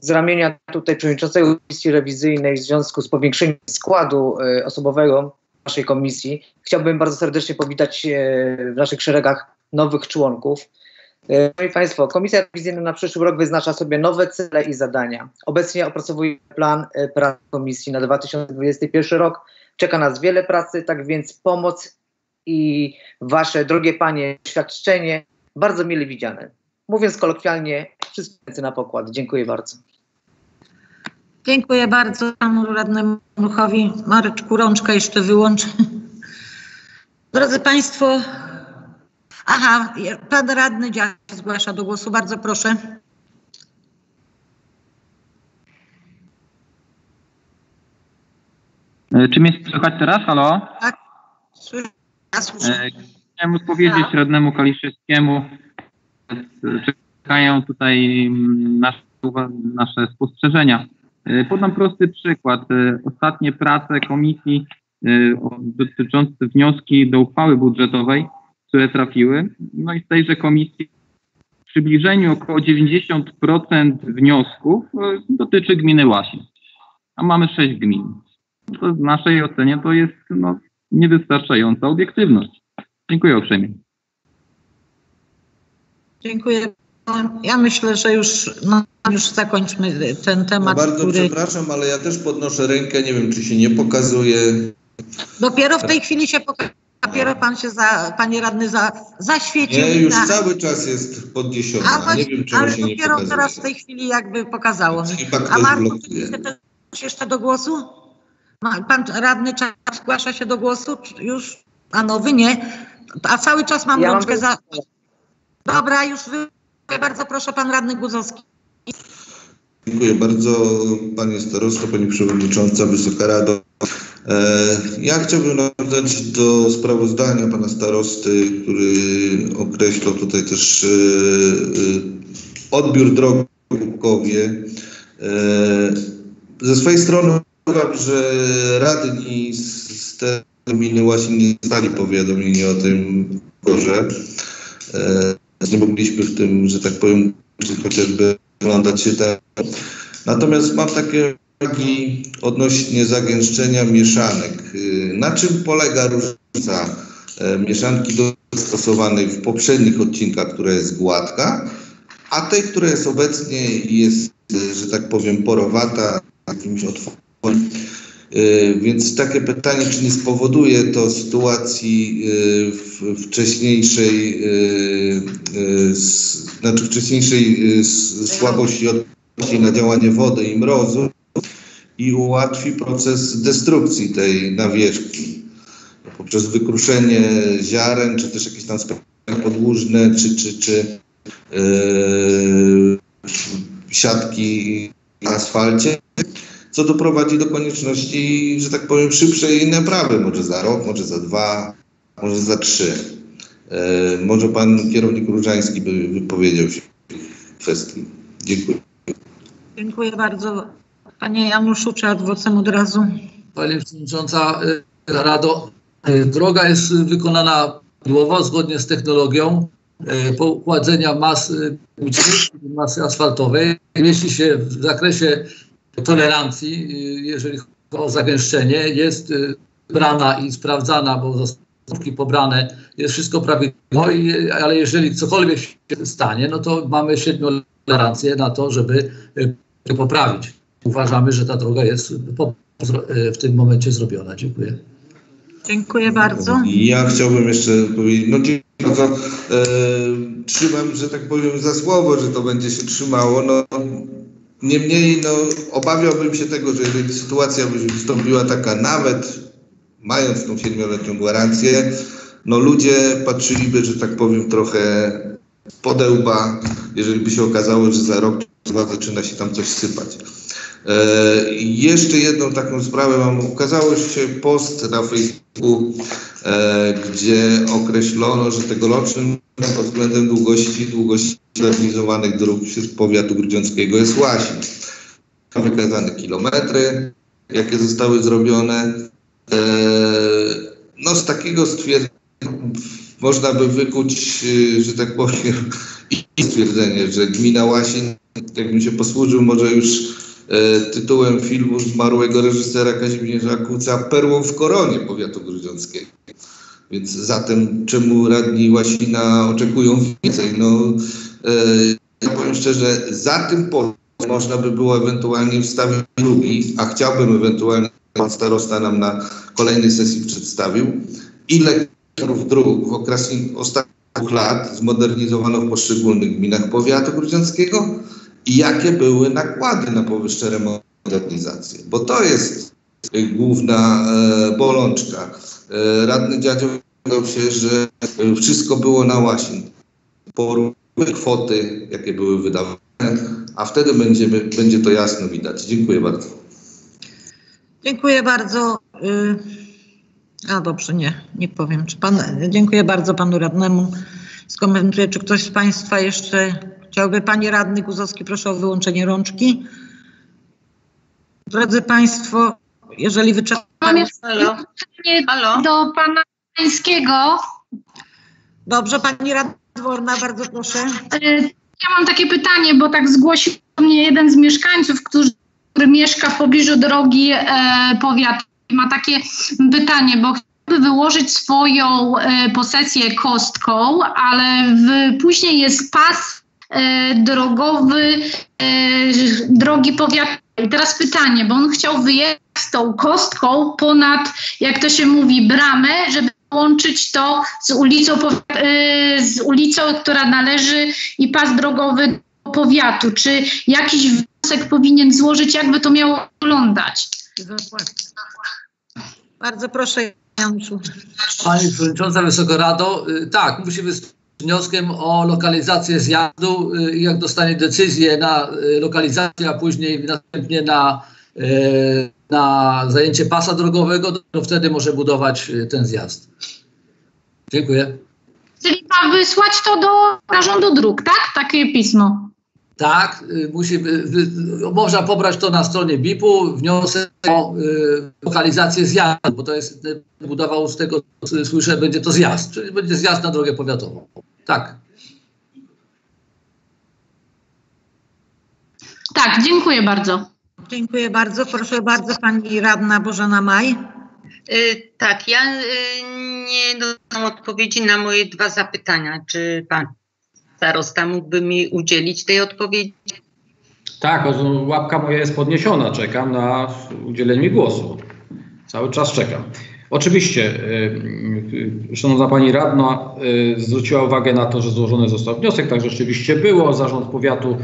Z ramienia tutaj przewodniczącego Komisji Rewizyjnej w związku z powiększeniem składu e, osobowego naszej komisji chciałbym bardzo serdecznie powitać e, w naszych szeregach nowych członków. E, Szanowni Państwo, Komisja Rewizyjna na przyszły rok wyznacza sobie nowe cele i zadania. Obecnie opracowuje plan pracy komisji na 2021 rok. Czeka nas wiele pracy, tak więc pomoc i Wasze, drogie Panie, świadczenie bardzo mile widziane. Mówiąc kolokwialnie, wszystko na pokład. Dziękuję bardzo. Dziękuję bardzo panu radnemu Nuchowi. Mareczku, rączkę jeszcze wyłącz. Drodzy Państwo, aha, pan radny Dziak się zgłasza do głosu. Bardzo proszę. E, Czy mnie słychać teraz? Halo? Tak, słyszę. Ja słyszę. E, chciałem odpowiedzieć radnemu Kaliszewskiemu. Czekają tutaj mm, nasze, spostrzeżenia. E, Podam prosty przykład. E, Ostatnie prace komisji e, dotyczące wnioski do uchwały budżetowej, które trafiły. No i z tejże komisji w przybliżeniu około 90% wniosków dotyczy gminy Łasin, a mamy 6 gmin. To w naszej ocenie to jest no, niewystarczająca obiektywność. Dziękuję uprzejmie. Dziękuję. Ja myślę, że już, no, już zakończmy ten No temat, bardzo który przepraszam, ale ja też podnoszę rękę, nie wiem czy się nie pokazuje. dopiero w tej chwili się pokaże. Dopiero pan się, za, panie radny, za, zaświecił. Nie, już na- cały czas jest podniesiona. A Nie właśnie, wiem czemu ale się nie dopiero pokazuje. teraz w tej chwili jakby pokazało A Marku, czy jeszcze do głosu? Pan radny czas zgłasza się do głosu? Już? A nowy nie. A cały czas mam Ja mam rączkę za... Dobra, już wy... Bardzo proszę, pan radny Guzowski. Dziękuję bardzo Panie Starosto, Pani Przewodnicząca, Wysoka Rado. E, Ja chciałbym nawiązać do sprawozdania Pana Starosty, który określał tutaj też e, e, odbiór drogi w Łukowie. Ze swojej strony uważam, że radni z z tej gminy właśnie nie zostali powiadomieni o tym że Nie mogliśmy w tym, że tak powiem, chociażby oglądać się tak. Natomiast mam takie uwagi odnośnie zagęszczenia mieszanek. Y, Na czym polega różnica e, mieszanki dostosowanej w poprzednich odcinkach, która jest gładka, a tej, która jest obecnie jest, e, że tak powiem, porowata, jakimś otworem. Y, Więc takie pytanie, czy nie spowoduje to sytuacji y, wcześniejszej, y, znaczy wcześniejszej słabości odporności na działanie wody i mrozu i ułatwi proces destrukcji tej nawierzchni poprzez wykruszenie ziaren, czy też jakieś tam sprawy podłużne, czy, czy, czy yy, siatki na asfalcie, co doprowadzi do konieczności, że tak powiem, szybszej naprawy, może za rok, może za dwa, może za trzy. E, może pan kierownik Różański by wypowiedział się w tej kwestii. Dziękuję. Dziękuję bardzo. Panie Januszu, czy adwocem od razu? Pani Przewodnicząca y, Rado, y, droga jest wykonana prawidłowo, zgodnie z technologią y, poukładzenia mas masy asfaltowej. Mieści się w zakresie tolerancji, y, jeżeli chodzi o zagęszczenie. Jest y, brana i sprawdzana, bo zastawki pobrane, jest wszystko prawidłowo, i, ale jeżeli cokolwiek się stanie, no to mamy siedmiu tolerancję na to, żeby y, to poprawić. Uważamy, że ta droga jest y, w tym momencie zrobiona. Dziękuję. Dziękuję bardzo. Ja chciałbym jeszcze powiedzieć, no dziękuję bardzo. E, trzymam, że tak powiem, za słowo, że to będzie się trzymało. No, niemniej no, obawiałbym się tego, że jeżeli sytuacja by wystąpiła taka nawet mając tą siedmioletnią gwarancję, no ludzie patrzyliby, że tak powiem, trochę podełba, jeżeli by się okazało, że za rok dwa zaczyna się tam coś sypać. E, jeszcze jedną taką sprawę mam. Ukazało się post na Facebooku, e, gdzie określono, że tegorocznym pod względem długości, długości zrealizowanych dróg powiatu grudziąckiego jest Łasin. Wykazane kilometry, jakie zostały zrobione. E, no z takiego stwierdzenia można by wykuć, że tak powiem, i stwierdzenie, że gmina Łasin, jakbym się posłużył może już tytułem filmu zmarłego reżysera Kazimierza Kuca, Perłą w koronie powiatu grudziąckiego. Więc zatem czemu radni Łasina oczekują więcej? No, e, ja powiem szczerze, za tym postem można by było ewentualnie wstawić drugi, a chciałbym ewentualnie, pan starosta nam na kolejnej sesji przedstawił, ile kilometrów dróg w okresie ostatnich dwóch lat zmodernizowano w poszczególnych gminach powiatu grudziąckiego i jakie były nakłady na powyższe modernizacje. Bo to jest y, główna e, bolączka. E, radny Dziadzio się, że e, wszystko było na łasin. Porówny kwoty, jakie były wydawane, a wtedy będziemy, będzie to jasno widać. Dziękuję bardzo. Dziękuję bardzo. Y, A dobrze, nie, nie powiem. Czy pan, dziękuję bardzo panu radnemu. Skomentuję, czy ktoś z państwa jeszcze chciałby? Panie radny Guzowski, proszę o wyłączenie rączki. Drodzy państwo, jeżeli Mam wyczerpamy... jeszcze pytanie do pana Pańskiego. Dobrze, pani radna bardzo proszę. E, Ja mam takie pytanie, bo tak zgłosił mnie jeden z mieszkańców, który, który mieszka w pobliżu drogi e, powiatu. Ma takie pytanie, bo chciałby wyłożyć swoją e, posesję kostką, ale w, później jest pas drogowy e, drogi powiatowej. I teraz pytanie, bo on chciał wyjechać z tą kostką ponad, jak to się mówi, bramę, żeby łączyć to z ulicą, y, z ulicą, która należy i pas drogowy do powiatu. Czy jakiś wniosek powinien złożyć, jakby to miało wyglądać? Bardzo proszę, Januszu. Pani Przewodnicząca, Wysoka Rado, y, tak, musi wystąpić z wnioskiem o lokalizację zjazdu y, i jak dostanie decyzję na y, lokalizację, a później następnie na, y, na zajęcie pasa drogowego, to wtedy może budować ten zjazd. Dziękuję. Czyli ma wysłać to do zarządu dróg, tak? Takie pismo. Tak, y, musi, y, można pobrać to na stronie BIP-u, wniosek o y, lokalizację zjazdu, bo to jest, budował z tego, co słyszę, będzie to zjazd, czyli będzie zjazd na drogę powiatową. Tak. Tak, dziękuję bardzo. Dziękuję bardzo. Proszę bardzo, pani radna Bożena Maj. Y, Tak, ja y, nie dostałam odpowiedzi na moje dwa zapytania. Czy pan starosta mógłby mi udzielić tej odpowiedzi? Tak, łapka moja jest podniesiona. Czekam na udzielenie mi głosu. Cały czas czekam. Oczywiście, y, y, szanowna pani radna y, zwróciła uwagę na to, że złożony został wniosek, tak rzeczywiście było. Zarząd powiatu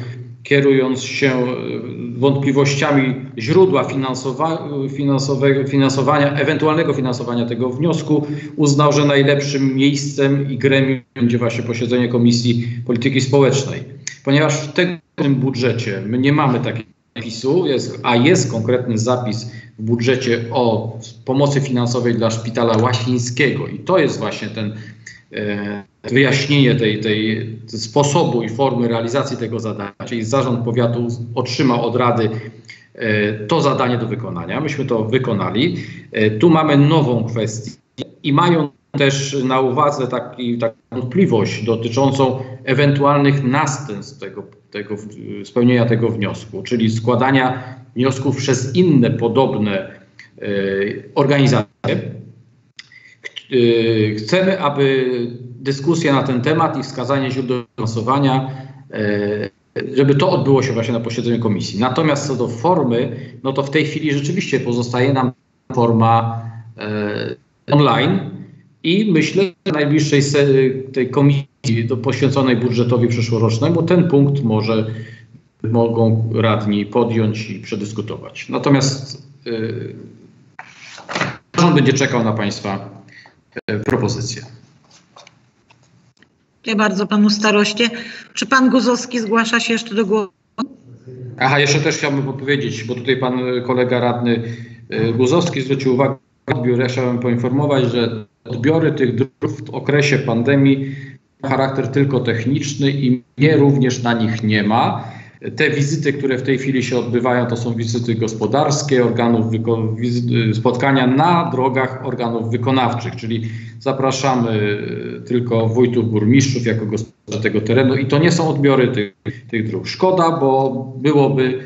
kierując się y, wątpliwościami źródła finansowa finansowego, finansowania, ewentualnego finansowania tego wniosku, uznał, że najlepszym miejscem i gremium będzie właśnie posiedzenie Komisji Polityki Społecznej. Ponieważ w tym budżecie my nie mamy takiego zapisu, jest, a jest konkretny zapis w budżecie o pomocy finansowej dla szpitala łacińskiego i to jest właśnie ten e, wyjaśnienie tej, tej sposobu i formy realizacji tego zadania, czyli zarząd powiatu otrzymał od Rady e, to zadanie do wykonania. Myśmy to wykonali. E, Tu mamy nową kwestię i mają też na uwadze taki, taką wątpliwość dotyczącą ewentualnych następstw tego, tego, spełnienia tego wniosku, czyli składania wniosków przez inne podobne e, organizacje. Y, Chcemy, aby dyskusja na ten temat i wskazanie źródeł finansowania, e, żeby to odbyło się właśnie na posiedzeniu komisji. Natomiast co do formy, no to w tej chwili rzeczywiście pozostaje nam forma e, online i myślę, że w najbliższej tej komisji do poświęconej budżetowi przyszłorocznemu ten punkt może mogą radni podjąć i przedyskutować. Natomiast y, rząd będzie czekał na Państwa propozycje. Dziękuję bardzo panu staroście. Czy pan Guzowski zgłasza się jeszcze do głosu? Aha, jeszcze też chciałbym powiedzieć, bo tutaj pan e, kolega radny e, Guzowski zwrócił uwagę na odbiór. Ja chciałem poinformować, że odbiory tych dróg w okresie pandemii mają charakter tylko techniczny i mnie również na nich nie ma. Te wizyty, które w tej chwili się odbywają, to są wizyty gospodarskie, organów wizy- spotkania na drogach organów wykonawczych, czyli zapraszamy e, tylko wójtów, burmistrzów jako gospodarzy tego terenu i to nie są odbiory tych, tych dróg. Szkoda, bo byłoby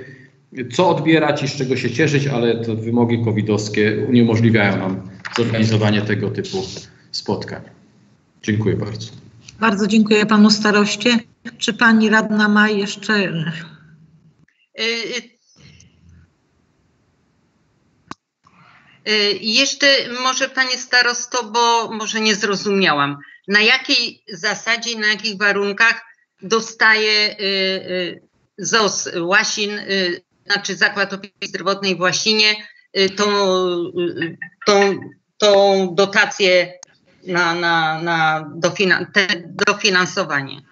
co odbierać i z czego się cieszyć, ale te wymogi covidowskie uniemożliwiają nam zorganizowanie tego typu spotkań. Dziękuję bardzo. Bardzo dziękuję panu staroście. Czy pani radna ma jeszcze... Y, y, y, Jeszcze może Panie Starosto, bo może nie zrozumiałam. Na jakiej zasadzie, na jakich warunkach dostaje ZOS Łasin, znaczy Zakład Opieki Zdrowotnej w Łasinie, tą, tą, tą dotację na, na, na dofina, te dofinansowanie?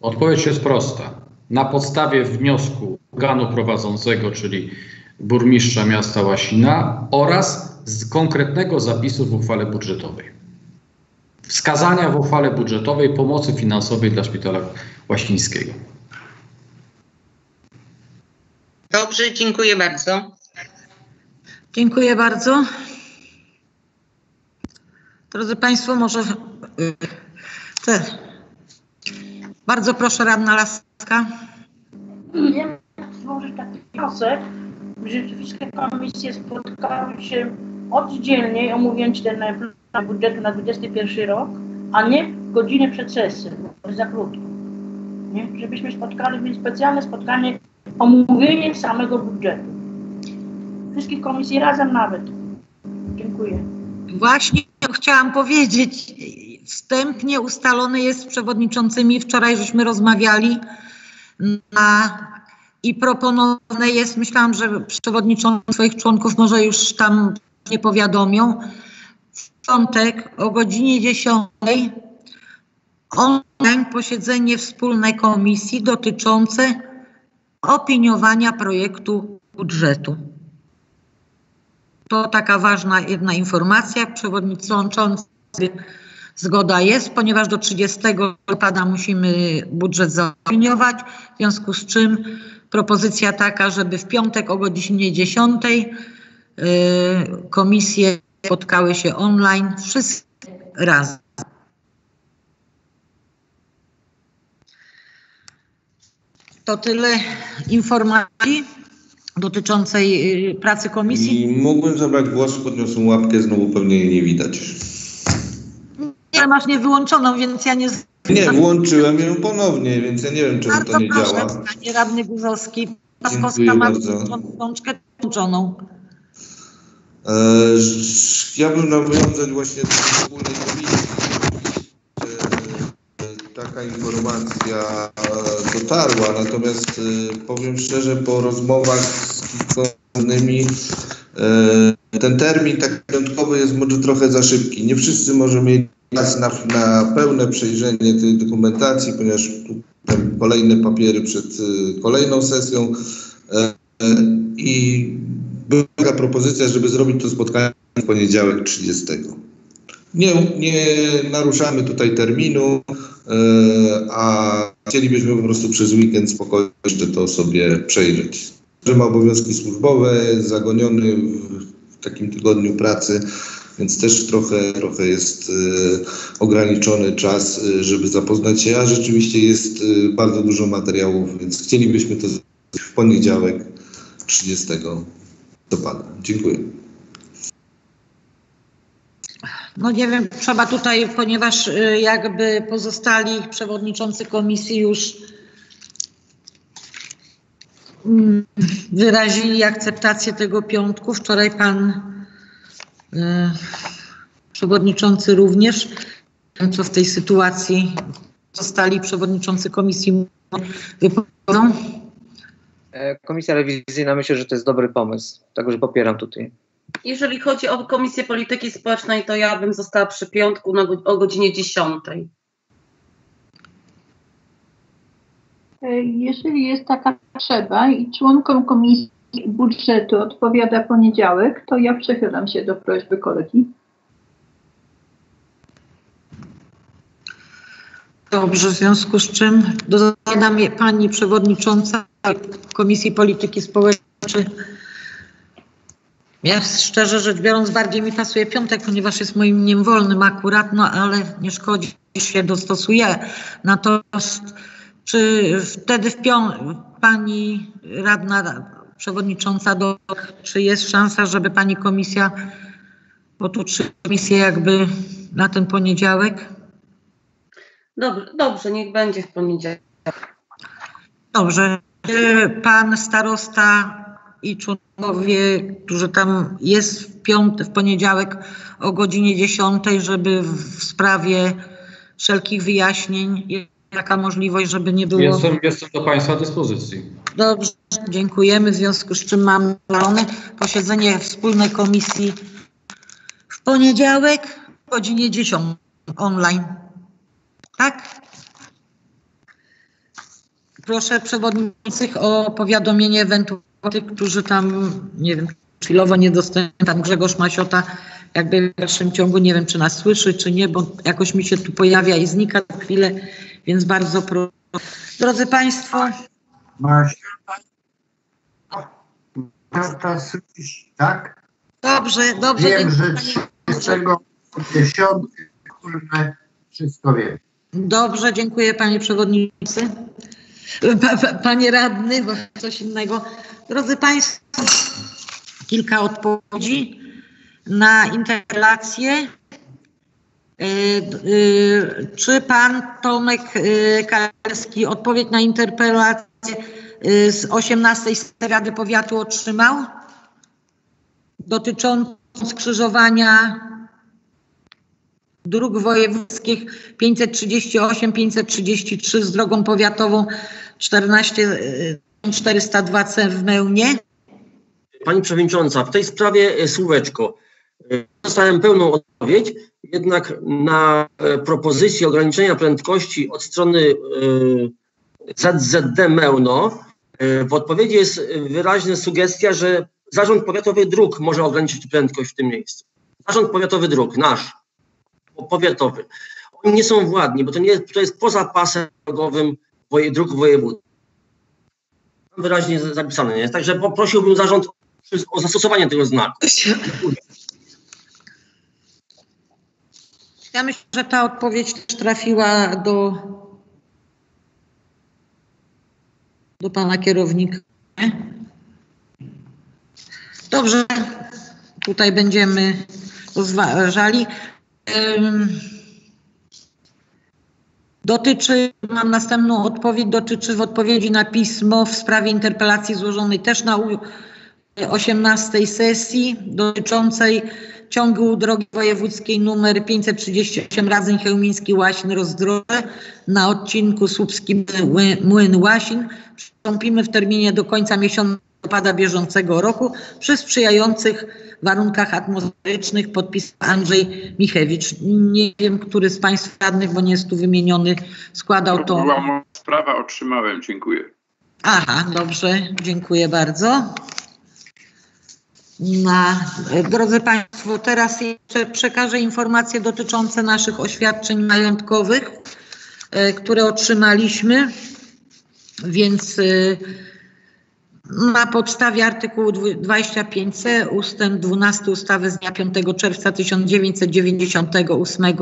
Odpowiedź jest prosta. Na podstawie wniosku organu prowadzącego, czyli burmistrza miasta Łasina oraz z konkretnego zapisu w uchwale budżetowej. Wskazania w uchwale budżetowej pomocy finansowej dla szpitala łaścińskiego. Dobrze, dziękuję bardzo. Dziękuję bardzo. Drodzy Państwo, może. Bardzo proszę radna Laska. Ja złożyć taki wniosek, wszystkie komisje spotkały się oddzielnie, omówiąc ten plan budżetu na 21 rok, a nie godzinę przed sesją, za krótko. Nie? Żebyśmy spotkali, mieli specjalne spotkanie, omówienie samego budżetu. Wszystkich komisji razem nawet. Dziękuję. Właśnie chciałam powiedzieć, wstępnie ustalone jest z przewodniczącymi, wczoraj żeśmy rozmawiali na, i proponowane jest, myślałam, że przewodniczący swoich członków może już tam nie powiadomią, w piątek o godzinie 10 online posiedzenie wspólnej komisji dotyczące opiniowania projektu budżetu. To taka ważna jedna informacja. Przewodniczący zgoda jest, ponieważ do 30 listopada musimy budżet zaopiniować, w związku z czym propozycja taka, żeby w piątek o godzinie 10 yy, komisje spotkały się online wszyscy razem. To tyle informacji dotyczącej y, pracy komisji. I mógłbym zabrać głos, podniosłem łapkę, znowu pewnie jej nie widać. Nie, masz niewyłączoną, więc ja nie... Nie, włączyłem ją ponownie, więc ja nie wiem, czemu Bardzo to nie proszę, działa. panie radny Guzowski. Paskowska ma włączkę włączoną. E, ż- chciałbym nawiązać właśnie do wspólnej komisji. Taka informacja dotarła, natomiast e, powiem szczerze, po rozmowach z kilkoma e, ten termin tak piątkowy jest może trochę za szybki. Nie wszyscy może mieć czas na, na pełne przejrzenie tej dokumentacji, ponieważ kolejne papiery przed e, kolejną sesją. E, e, I była propozycja, żeby zrobić to spotkanie w poniedziałek 30. Nie, nie naruszamy tutaj terminu, e, a chcielibyśmy po prostu przez weekend spokojnie jeszcze to sobie przejrzeć. Że ma obowiązki służbowe, zagoniony w, takim tygodniu pracy, więc też trochę, trochę jest e, ograniczony czas, e, żeby zapoznać się, a rzeczywiście jest bardzo dużo materiałów, więc chcielibyśmy to w poniedziałek 30 listopada. Dziękuję. No nie wiem, trzeba tutaj, ponieważ y, jakby pozostali przewodniczący komisji już mm, wyrazili akceptację tego piątku. Wczoraj pan y, przewodniczący również. Co w tej sytuacji zostali przewodniczący komisji wypowiedzą? E, Komisja rewizyjna myślę, że to jest dobry pomysł, także popieram tutaj. Jeżeli chodzi o Komisję Polityki Społecznej, to ja bym została przy piątku na, o godzinie 10. E, Jeżeli jest taka potrzeba i członkom Komisji Budżetu odpowiada poniedziałek, to ja przychylam się do prośby kolegi. Dobrze, w związku z czym je pani przewodnicząca Komisji Polityki Społecznej. Ja szczerze rzecz biorąc bardziej mi pasuje piątek, ponieważ jest moim dniem wolnym akurat, no ale nie szkodzi, się dostosuję. Natomiast czy wtedy w piątek pani radna przewodnicząca do, czy jest szansa, żeby pani komisja, bo tu trzy komisje jakby na ten poniedziałek? Dobrze, dobrze, niech będzie w poniedziałek. Dobrze. Czy Pan starosta i członkowie, którzy tam jest w piątek, w poniedziałek o godzinie 10, żeby w sprawie wszelkich wyjaśnień, jaka możliwość, żeby nie było... Jestem, jestem do Państwa dyspozycji. Dobrze, dziękujemy. W związku z czym mamy posiedzenie wspólnej komisji w poniedziałek o godzinie 10 online. Tak? Proszę przewodniczących o powiadomienie ewentualnie tych, którzy tam, nie wiem, chwilowo niedostępni, pan Grzegorz Masiota, jakby w dalszym ciągu, nie wiem, czy nas słyszy, czy nie, bo jakoś mi się tu pojawia i znika za chwilę, więc bardzo proszę. Drodzy Państwo, Masz. Marta, słyszysz, tak? dobrze, dobrze. Wiem, że dziękuję. 30 kurde, wszystko wiem. Dobrze, dziękuję panie przewodniczący. Pa, pa, panie radny, bo coś innego. Drodzy Państwo, kilka odpowiedzi na interpelację. Y, y, Czy pan Tomek y, Kalski odpowiedź na interpelację z 18 Rady Powiatu otrzymał? Dotyczącą skrzyżowania dróg wojewódzkich 538, 533 z drogą powiatową 14 y, 402C w Mełnie. Pani Przewodnicząca, w tej sprawie e, słóweczko. E, Dostałem pełną odpowiedź, jednak na e, propozycję ograniczenia prędkości od strony ZZD Mełno w odpowiedzi jest wyraźna sugestia, że Zarząd Powiatowy Dróg może ograniczyć prędkość w tym miejscu. Zarząd Powiatowy Dróg, nasz, po- powiatowy. Oni nie są władni, bo to, nie, to jest poza pasem drogowym dróg wojewódzkich. Wyraźnie zapisane, nie? Także poprosiłbym zarząd o zastosowanie tego znaku. Ja myślę, że ta odpowiedź też trafiła do, do pana kierownika. Dobrze, tutaj będziemy rozważali. Ym, Dotyczy, mam następną odpowiedź, dotyczy w odpowiedzi na pismo w sprawie interpelacji złożonej też na u- 18 sesji dotyczącej ciągu drogi wojewódzkiej numer 538 Radzyń Chełmiński Łasin Rozdroże na odcinku Słupski Mły- Młyn Łasin. Przystąpimy w terminie do końca miesiąca listopada bieżącego roku przy sprzyjających warunkach atmosferycznych podpisał Andrzej Michewicz. Nie wiem, który z Państwa radnych, bo nie jest tu wymieniony, składał To była moja sprawa, otrzymałem, dziękuję. Aha, dobrze, dziękuję bardzo. Na, drodzy Państwo, teraz jeszcze przekażę informacje dotyczące naszych oświadczeń majątkowych, e, które otrzymaliśmy. Więc e, na podstawie artykułu dwu- 25c ustęp 12 ustawy z dnia 5 czerwca 1998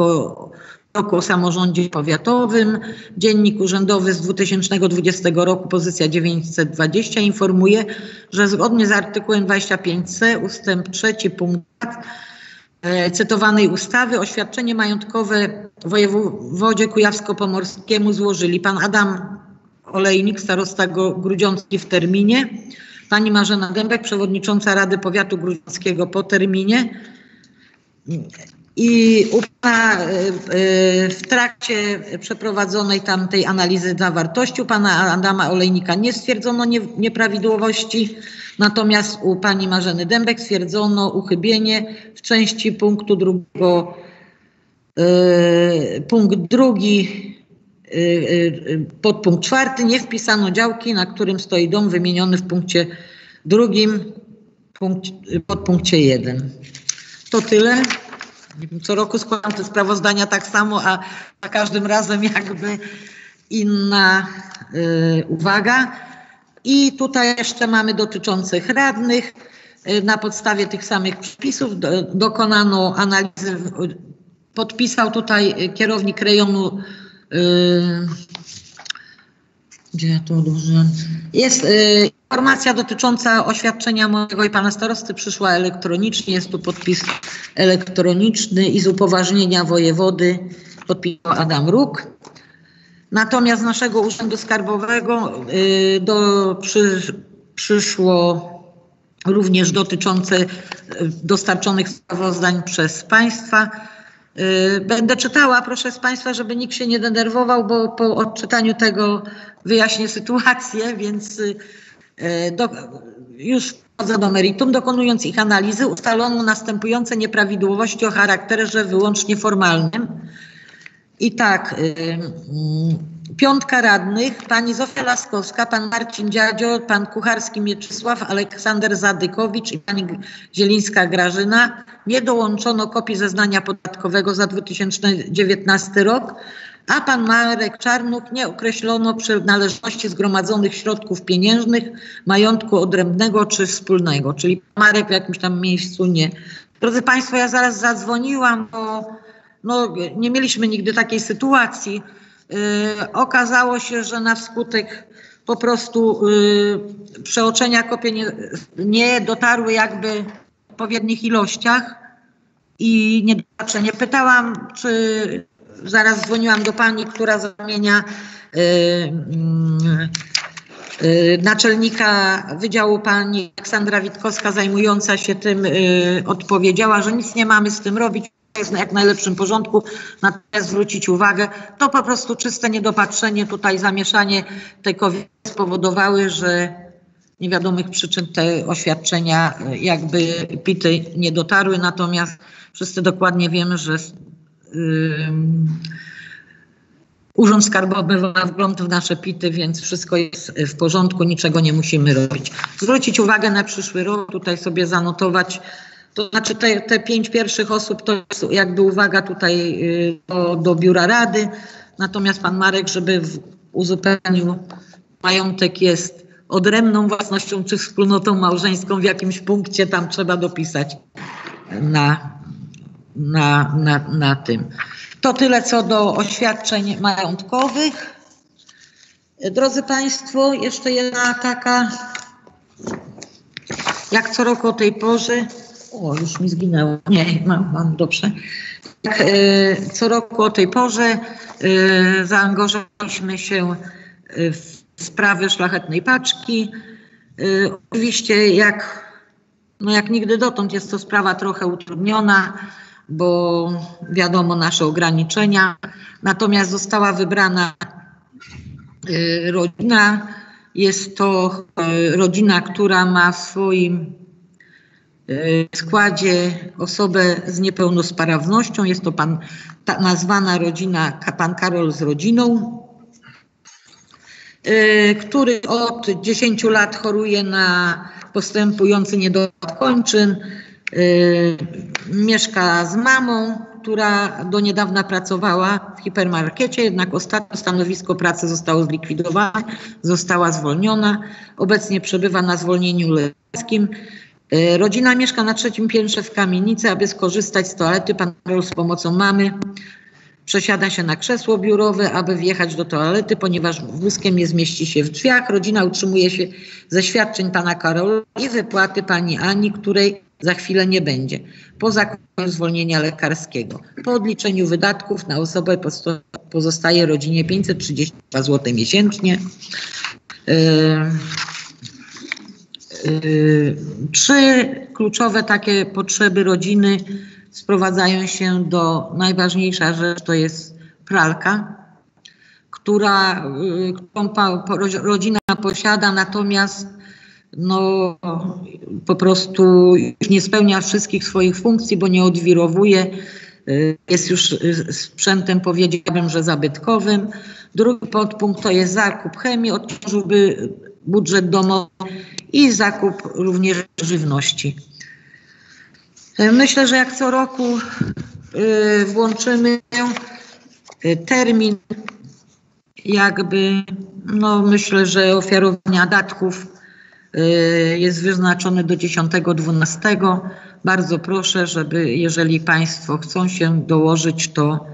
roku o samorządzie powiatowym, Dziennik Urzędowy z 2020 roku, pozycja 920 informuje, że zgodnie z artykułem 25c ustęp 3 punkt 2 e, cytowanej ustawy oświadczenie majątkowe wojewodzie kujawsko-pomorskiemu złożyli pan Adam Olejnik, starosta Go- Grudziącki w terminie, pani Marzena Dębek, przewodnicząca Rady Powiatu Grudziąckiego po terminie. I pana, e, e, w trakcie przeprowadzonej tamtej analizy zawartości u pana Adama Olejnika nie stwierdzono nie, nieprawidłowości, natomiast u pani Marzeny Dębek stwierdzono uchybienie w części punktu drugiego, e, punkt drugi, podpunkt czwarty, nie wpisano działki, na którym stoi dom wymieniony w punkcie drugim, punkt, podpunkcie jeden. To tyle. Co roku składam te sprawozdania tak samo, a za każdym razem jakby inna y, uwaga. I tutaj jeszcze mamy dotyczących radnych. Y, Na podstawie tych samych przepisów do, dokonano analizy. Podpisał tutaj y, kierownik rejonu. Y, gdzie ja to odłożyłem? Jest y, informacja dotycząca oświadczenia mojego i pana starosty przyszła elektronicznie. Jest tu podpis elektroniczny i z upoważnienia wojewody podpisał Adam Róg. Natomiast z naszego Urzędu Skarbowego y, do, przy, przyszło również dotyczące dostarczonych sprawozdań przez państwa. Y, Będę czytała, proszę z Państwa, żeby nikt się nie denerwował, bo po odczytaniu tego wyjaśnię sytuację, więc y, y, do, już wchodzę do meritum. Dokonując ich analizy, ustalono następujące nieprawidłowości o charakterze wyłącznie formalnym. I tak, mm, piątka radnych, pani Zofia Laskowska, pan Marcin Dziadzio, pan Kucharski Mieczysław, Aleksander Zadykowicz i pani Zielińska Grażyna. Nie dołączono kopii zeznania podatkowego za 2019 rok, a pan Marek Czarnuk nie określono przynależności zgromadzonych środków pieniężnych, majątku odrębnego czy wspólnego, czyli Marek w jakimś tam miejscu nie. Drodzy Państwo, ja zaraz zadzwoniłam, bo no, nie mieliśmy nigdy takiej sytuacji. Yy, okazało się, że na skutek po prostu yy, przeoczenia kopie nie, nie dotarły jakby w odpowiednich ilościach i niedopatrzenie. Pytałam, czy zaraz dzwoniłam do pani, która zamienia yy, naczelnika Wydziału pani Aleksandra Witkowska zajmująca się tym odpowiedziała, że nic nie mamy z tym robić jest jak w najlepszym porządku, natomiast zwrócić uwagę, to po prostu czyste niedopatrzenie, tutaj zamieszanie tej COVID spowodowały, że niewiadomych przyczyn te oświadczenia jakby pity nie dotarły, natomiast wszyscy dokładnie wiemy, że yy, Urząd Skarbowy ma wgląd w nasze pity, więc wszystko jest w porządku, niczego nie musimy robić. Zwrócić uwagę na przyszły rok, tutaj sobie zanotować, to znaczy te, te pięć pierwszych osób to jest jakby uwaga tutaj y, do, do biura rady, natomiast pan Marek, żeby w uzupełnił majątek jest odrębną własnością czy wspólnotą małżeńską w jakimś punkcie tam trzeba dopisać na, na, na, na tym. To tyle co do oświadczeń majątkowych. Drodzy Państwo, jeszcze jedna taka, jak co roku o tej porze, o, już mi zginęło. Nie, mam, mam dobrze. Tak, y, co roku o tej porze y, zaangażowaliśmy się w sprawy szlachetnej paczki. Y, oczywiście jak, no jak nigdy dotąd jest to sprawa trochę utrudniona, bo wiadomo nasze ograniczenia. Natomiast została wybrana rodzina. Jest to rodzina, która ma w swoim składzie osobę z niepełnosprawnością. Jest to pan, ta nazwana rodzina, pan Karol z rodziną, yy, który od 10 lat choruje na postępujący niedoład kończyn. Yy, mieszka z mamą, która do niedawna pracowała w hipermarkecie, jednak ostatnio stanowisko pracy zostało zlikwidowane, została zwolniona. Obecnie przebywa na zwolnieniu lekarskim. E, rodzina mieszka na trzecim piętrze w kamienicy, aby skorzystać z toalety. Pan Karol z pomocą mamy przesiada się na krzesło biurowe, aby wjechać do toalety, ponieważ wózkiem nie zmieści się w drzwiach. Rodzina utrzymuje się ze świadczeń pana Karola i wypłaty pani Ani, której za chwilę nie będzie. Po zakończeniu zwolnienia lekarskiego. Po odliczeniu wydatków na osobę pozostaje rodzinie 532 zł miesięcznie. Yy. Yy, trzy kluczowe takie potrzeby rodziny sprowadzają się do najważniejsza rzecz to jest pralka, która, yy, którą rodzina posiada, natomiast no, po prostu nie spełnia wszystkich swoich funkcji, bo nie odwirowuje. Yy, jest już sprzętem, powiedziałbym, że zabytkowym. Drugi podpunkt to jest zakup chemii, odciążyłby budżet domowy i zakup również żywności. Myślę, że jak co roku y, włączymy termin jakby, no myślę, że ofiarowania datków y, jest wyznaczony do 10-12. Bardzo proszę, żeby jeżeli Państwo chcą się dołożyć, to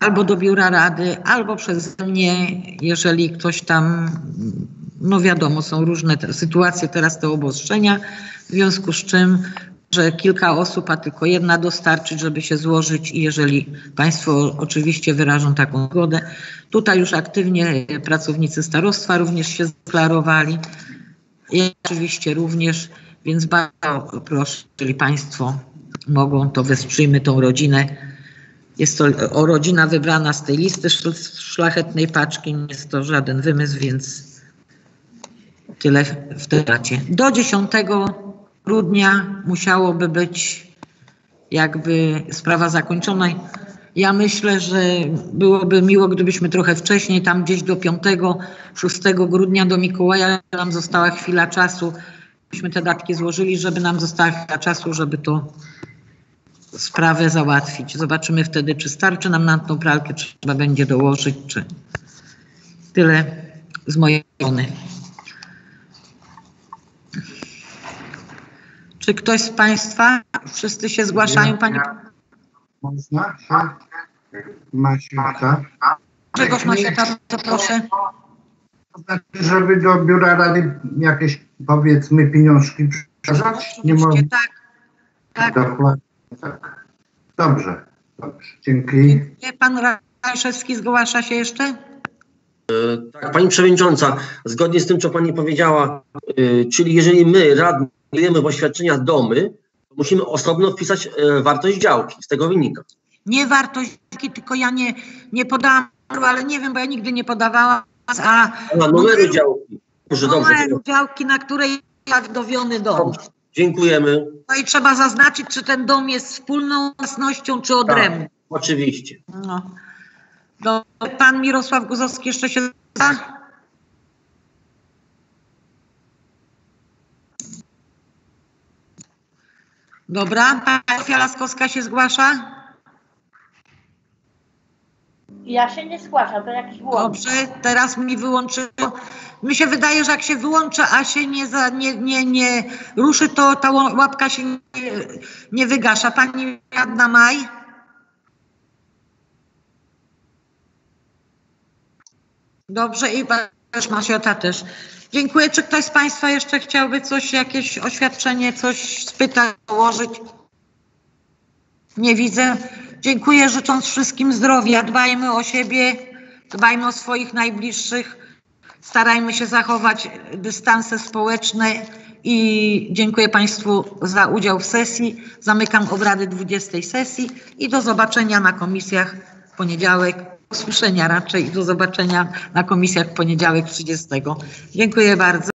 albo do biura rady, albo przez mnie, jeżeli ktoś tam no wiadomo, są różne te sytuacje, teraz te obostrzenia, w związku z czym, że kilka osób, a tylko jedna dostarczyć, żeby się złożyć i jeżeli Państwo oczywiście wyrażą taką zgodę. Tutaj już aktywnie pracownicy starostwa również się zdeklarowali. Ja oczywiście również, więc bardzo proszę, jeżeli Państwo mogą, to wesprzyjmy tą rodzinę. Jest to rodzina wybrana z tej listy szlachetnej paczki, nie jest to żaden wymysł, więc Tyle w temacie. Do 10 grudnia musiałoby być jakby sprawa zakończona. Ja myślę, że byłoby miło, gdybyśmy trochę wcześniej, tam gdzieś do 5-6 grudnia do Mikołaja nam została chwila czasu, byśmy te datki złożyli, żeby nam została chwila czasu, żeby to sprawę załatwić. Zobaczymy wtedy, czy starczy nam na tą pralkę, czy trzeba będzie dołożyć, czy tyle z mojej strony. Czy ktoś z Państwa? Wszyscy się zgłaszają, Pani Można? Masiuta. Grzegorz Masiuta, to proszę. To znaczy, żeby do biura rady jakieś powiedzmy pieniążki przekazać? Nie mogę. Tak, tak. Dokładnie tak. Dobrze, dobrze. Dzięki. Nie, Pan Rajszewski zgłasza się jeszcze? Tak, Pani Przewodnicząca, zgodnie z tym, co Pani powiedziała, y, czyli jeżeli my radni budujemy w oświadczeniach domy, to musimy osobno wpisać y, wartość działki. Z tego wynika. Nie wartości, tylko ja nie, nie podałam, ale nie wiem, bo ja nigdy nie podawałam. A A numeru działki. Dobrze, dobrze. działki, na której jest wdowiony dom. Dziękujemy. No i trzeba zaznaczyć, czy ten dom jest wspólną własnością, czy odrębną. Oczywiście. No. Pan Mirosław Guzowski jeszcze się Dobra, pani Sofia Laskowska się zgłasza? Ja się nie zgłaszam, to jakiś błąd. Dobrze, teraz mi wyłączyło. Mi się wydaje, że jak się wyłączy, a się nie, za, nie, nie, nie ruszy, to ta łapka się nie, nie wygasza. Pani Jadna Maj? Dobrze i pan też Masiota też. Dziękuję. Czy ktoś z Państwa jeszcze chciałby coś, jakieś oświadczenie, coś spytać, położyć? Nie widzę. Dziękuję, życząc wszystkim zdrowia. Dbajmy o siebie, dbajmy o swoich najbliższych. Starajmy się zachować dystanse społeczne i dziękuję Państwu za udział w sesji. Zamykam obrady 20 sesji i do zobaczenia na komisjach w poniedziałek. Usłyszenia raczej i do zobaczenia na komisjach poniedziałek 30. Dziękuję bardzo.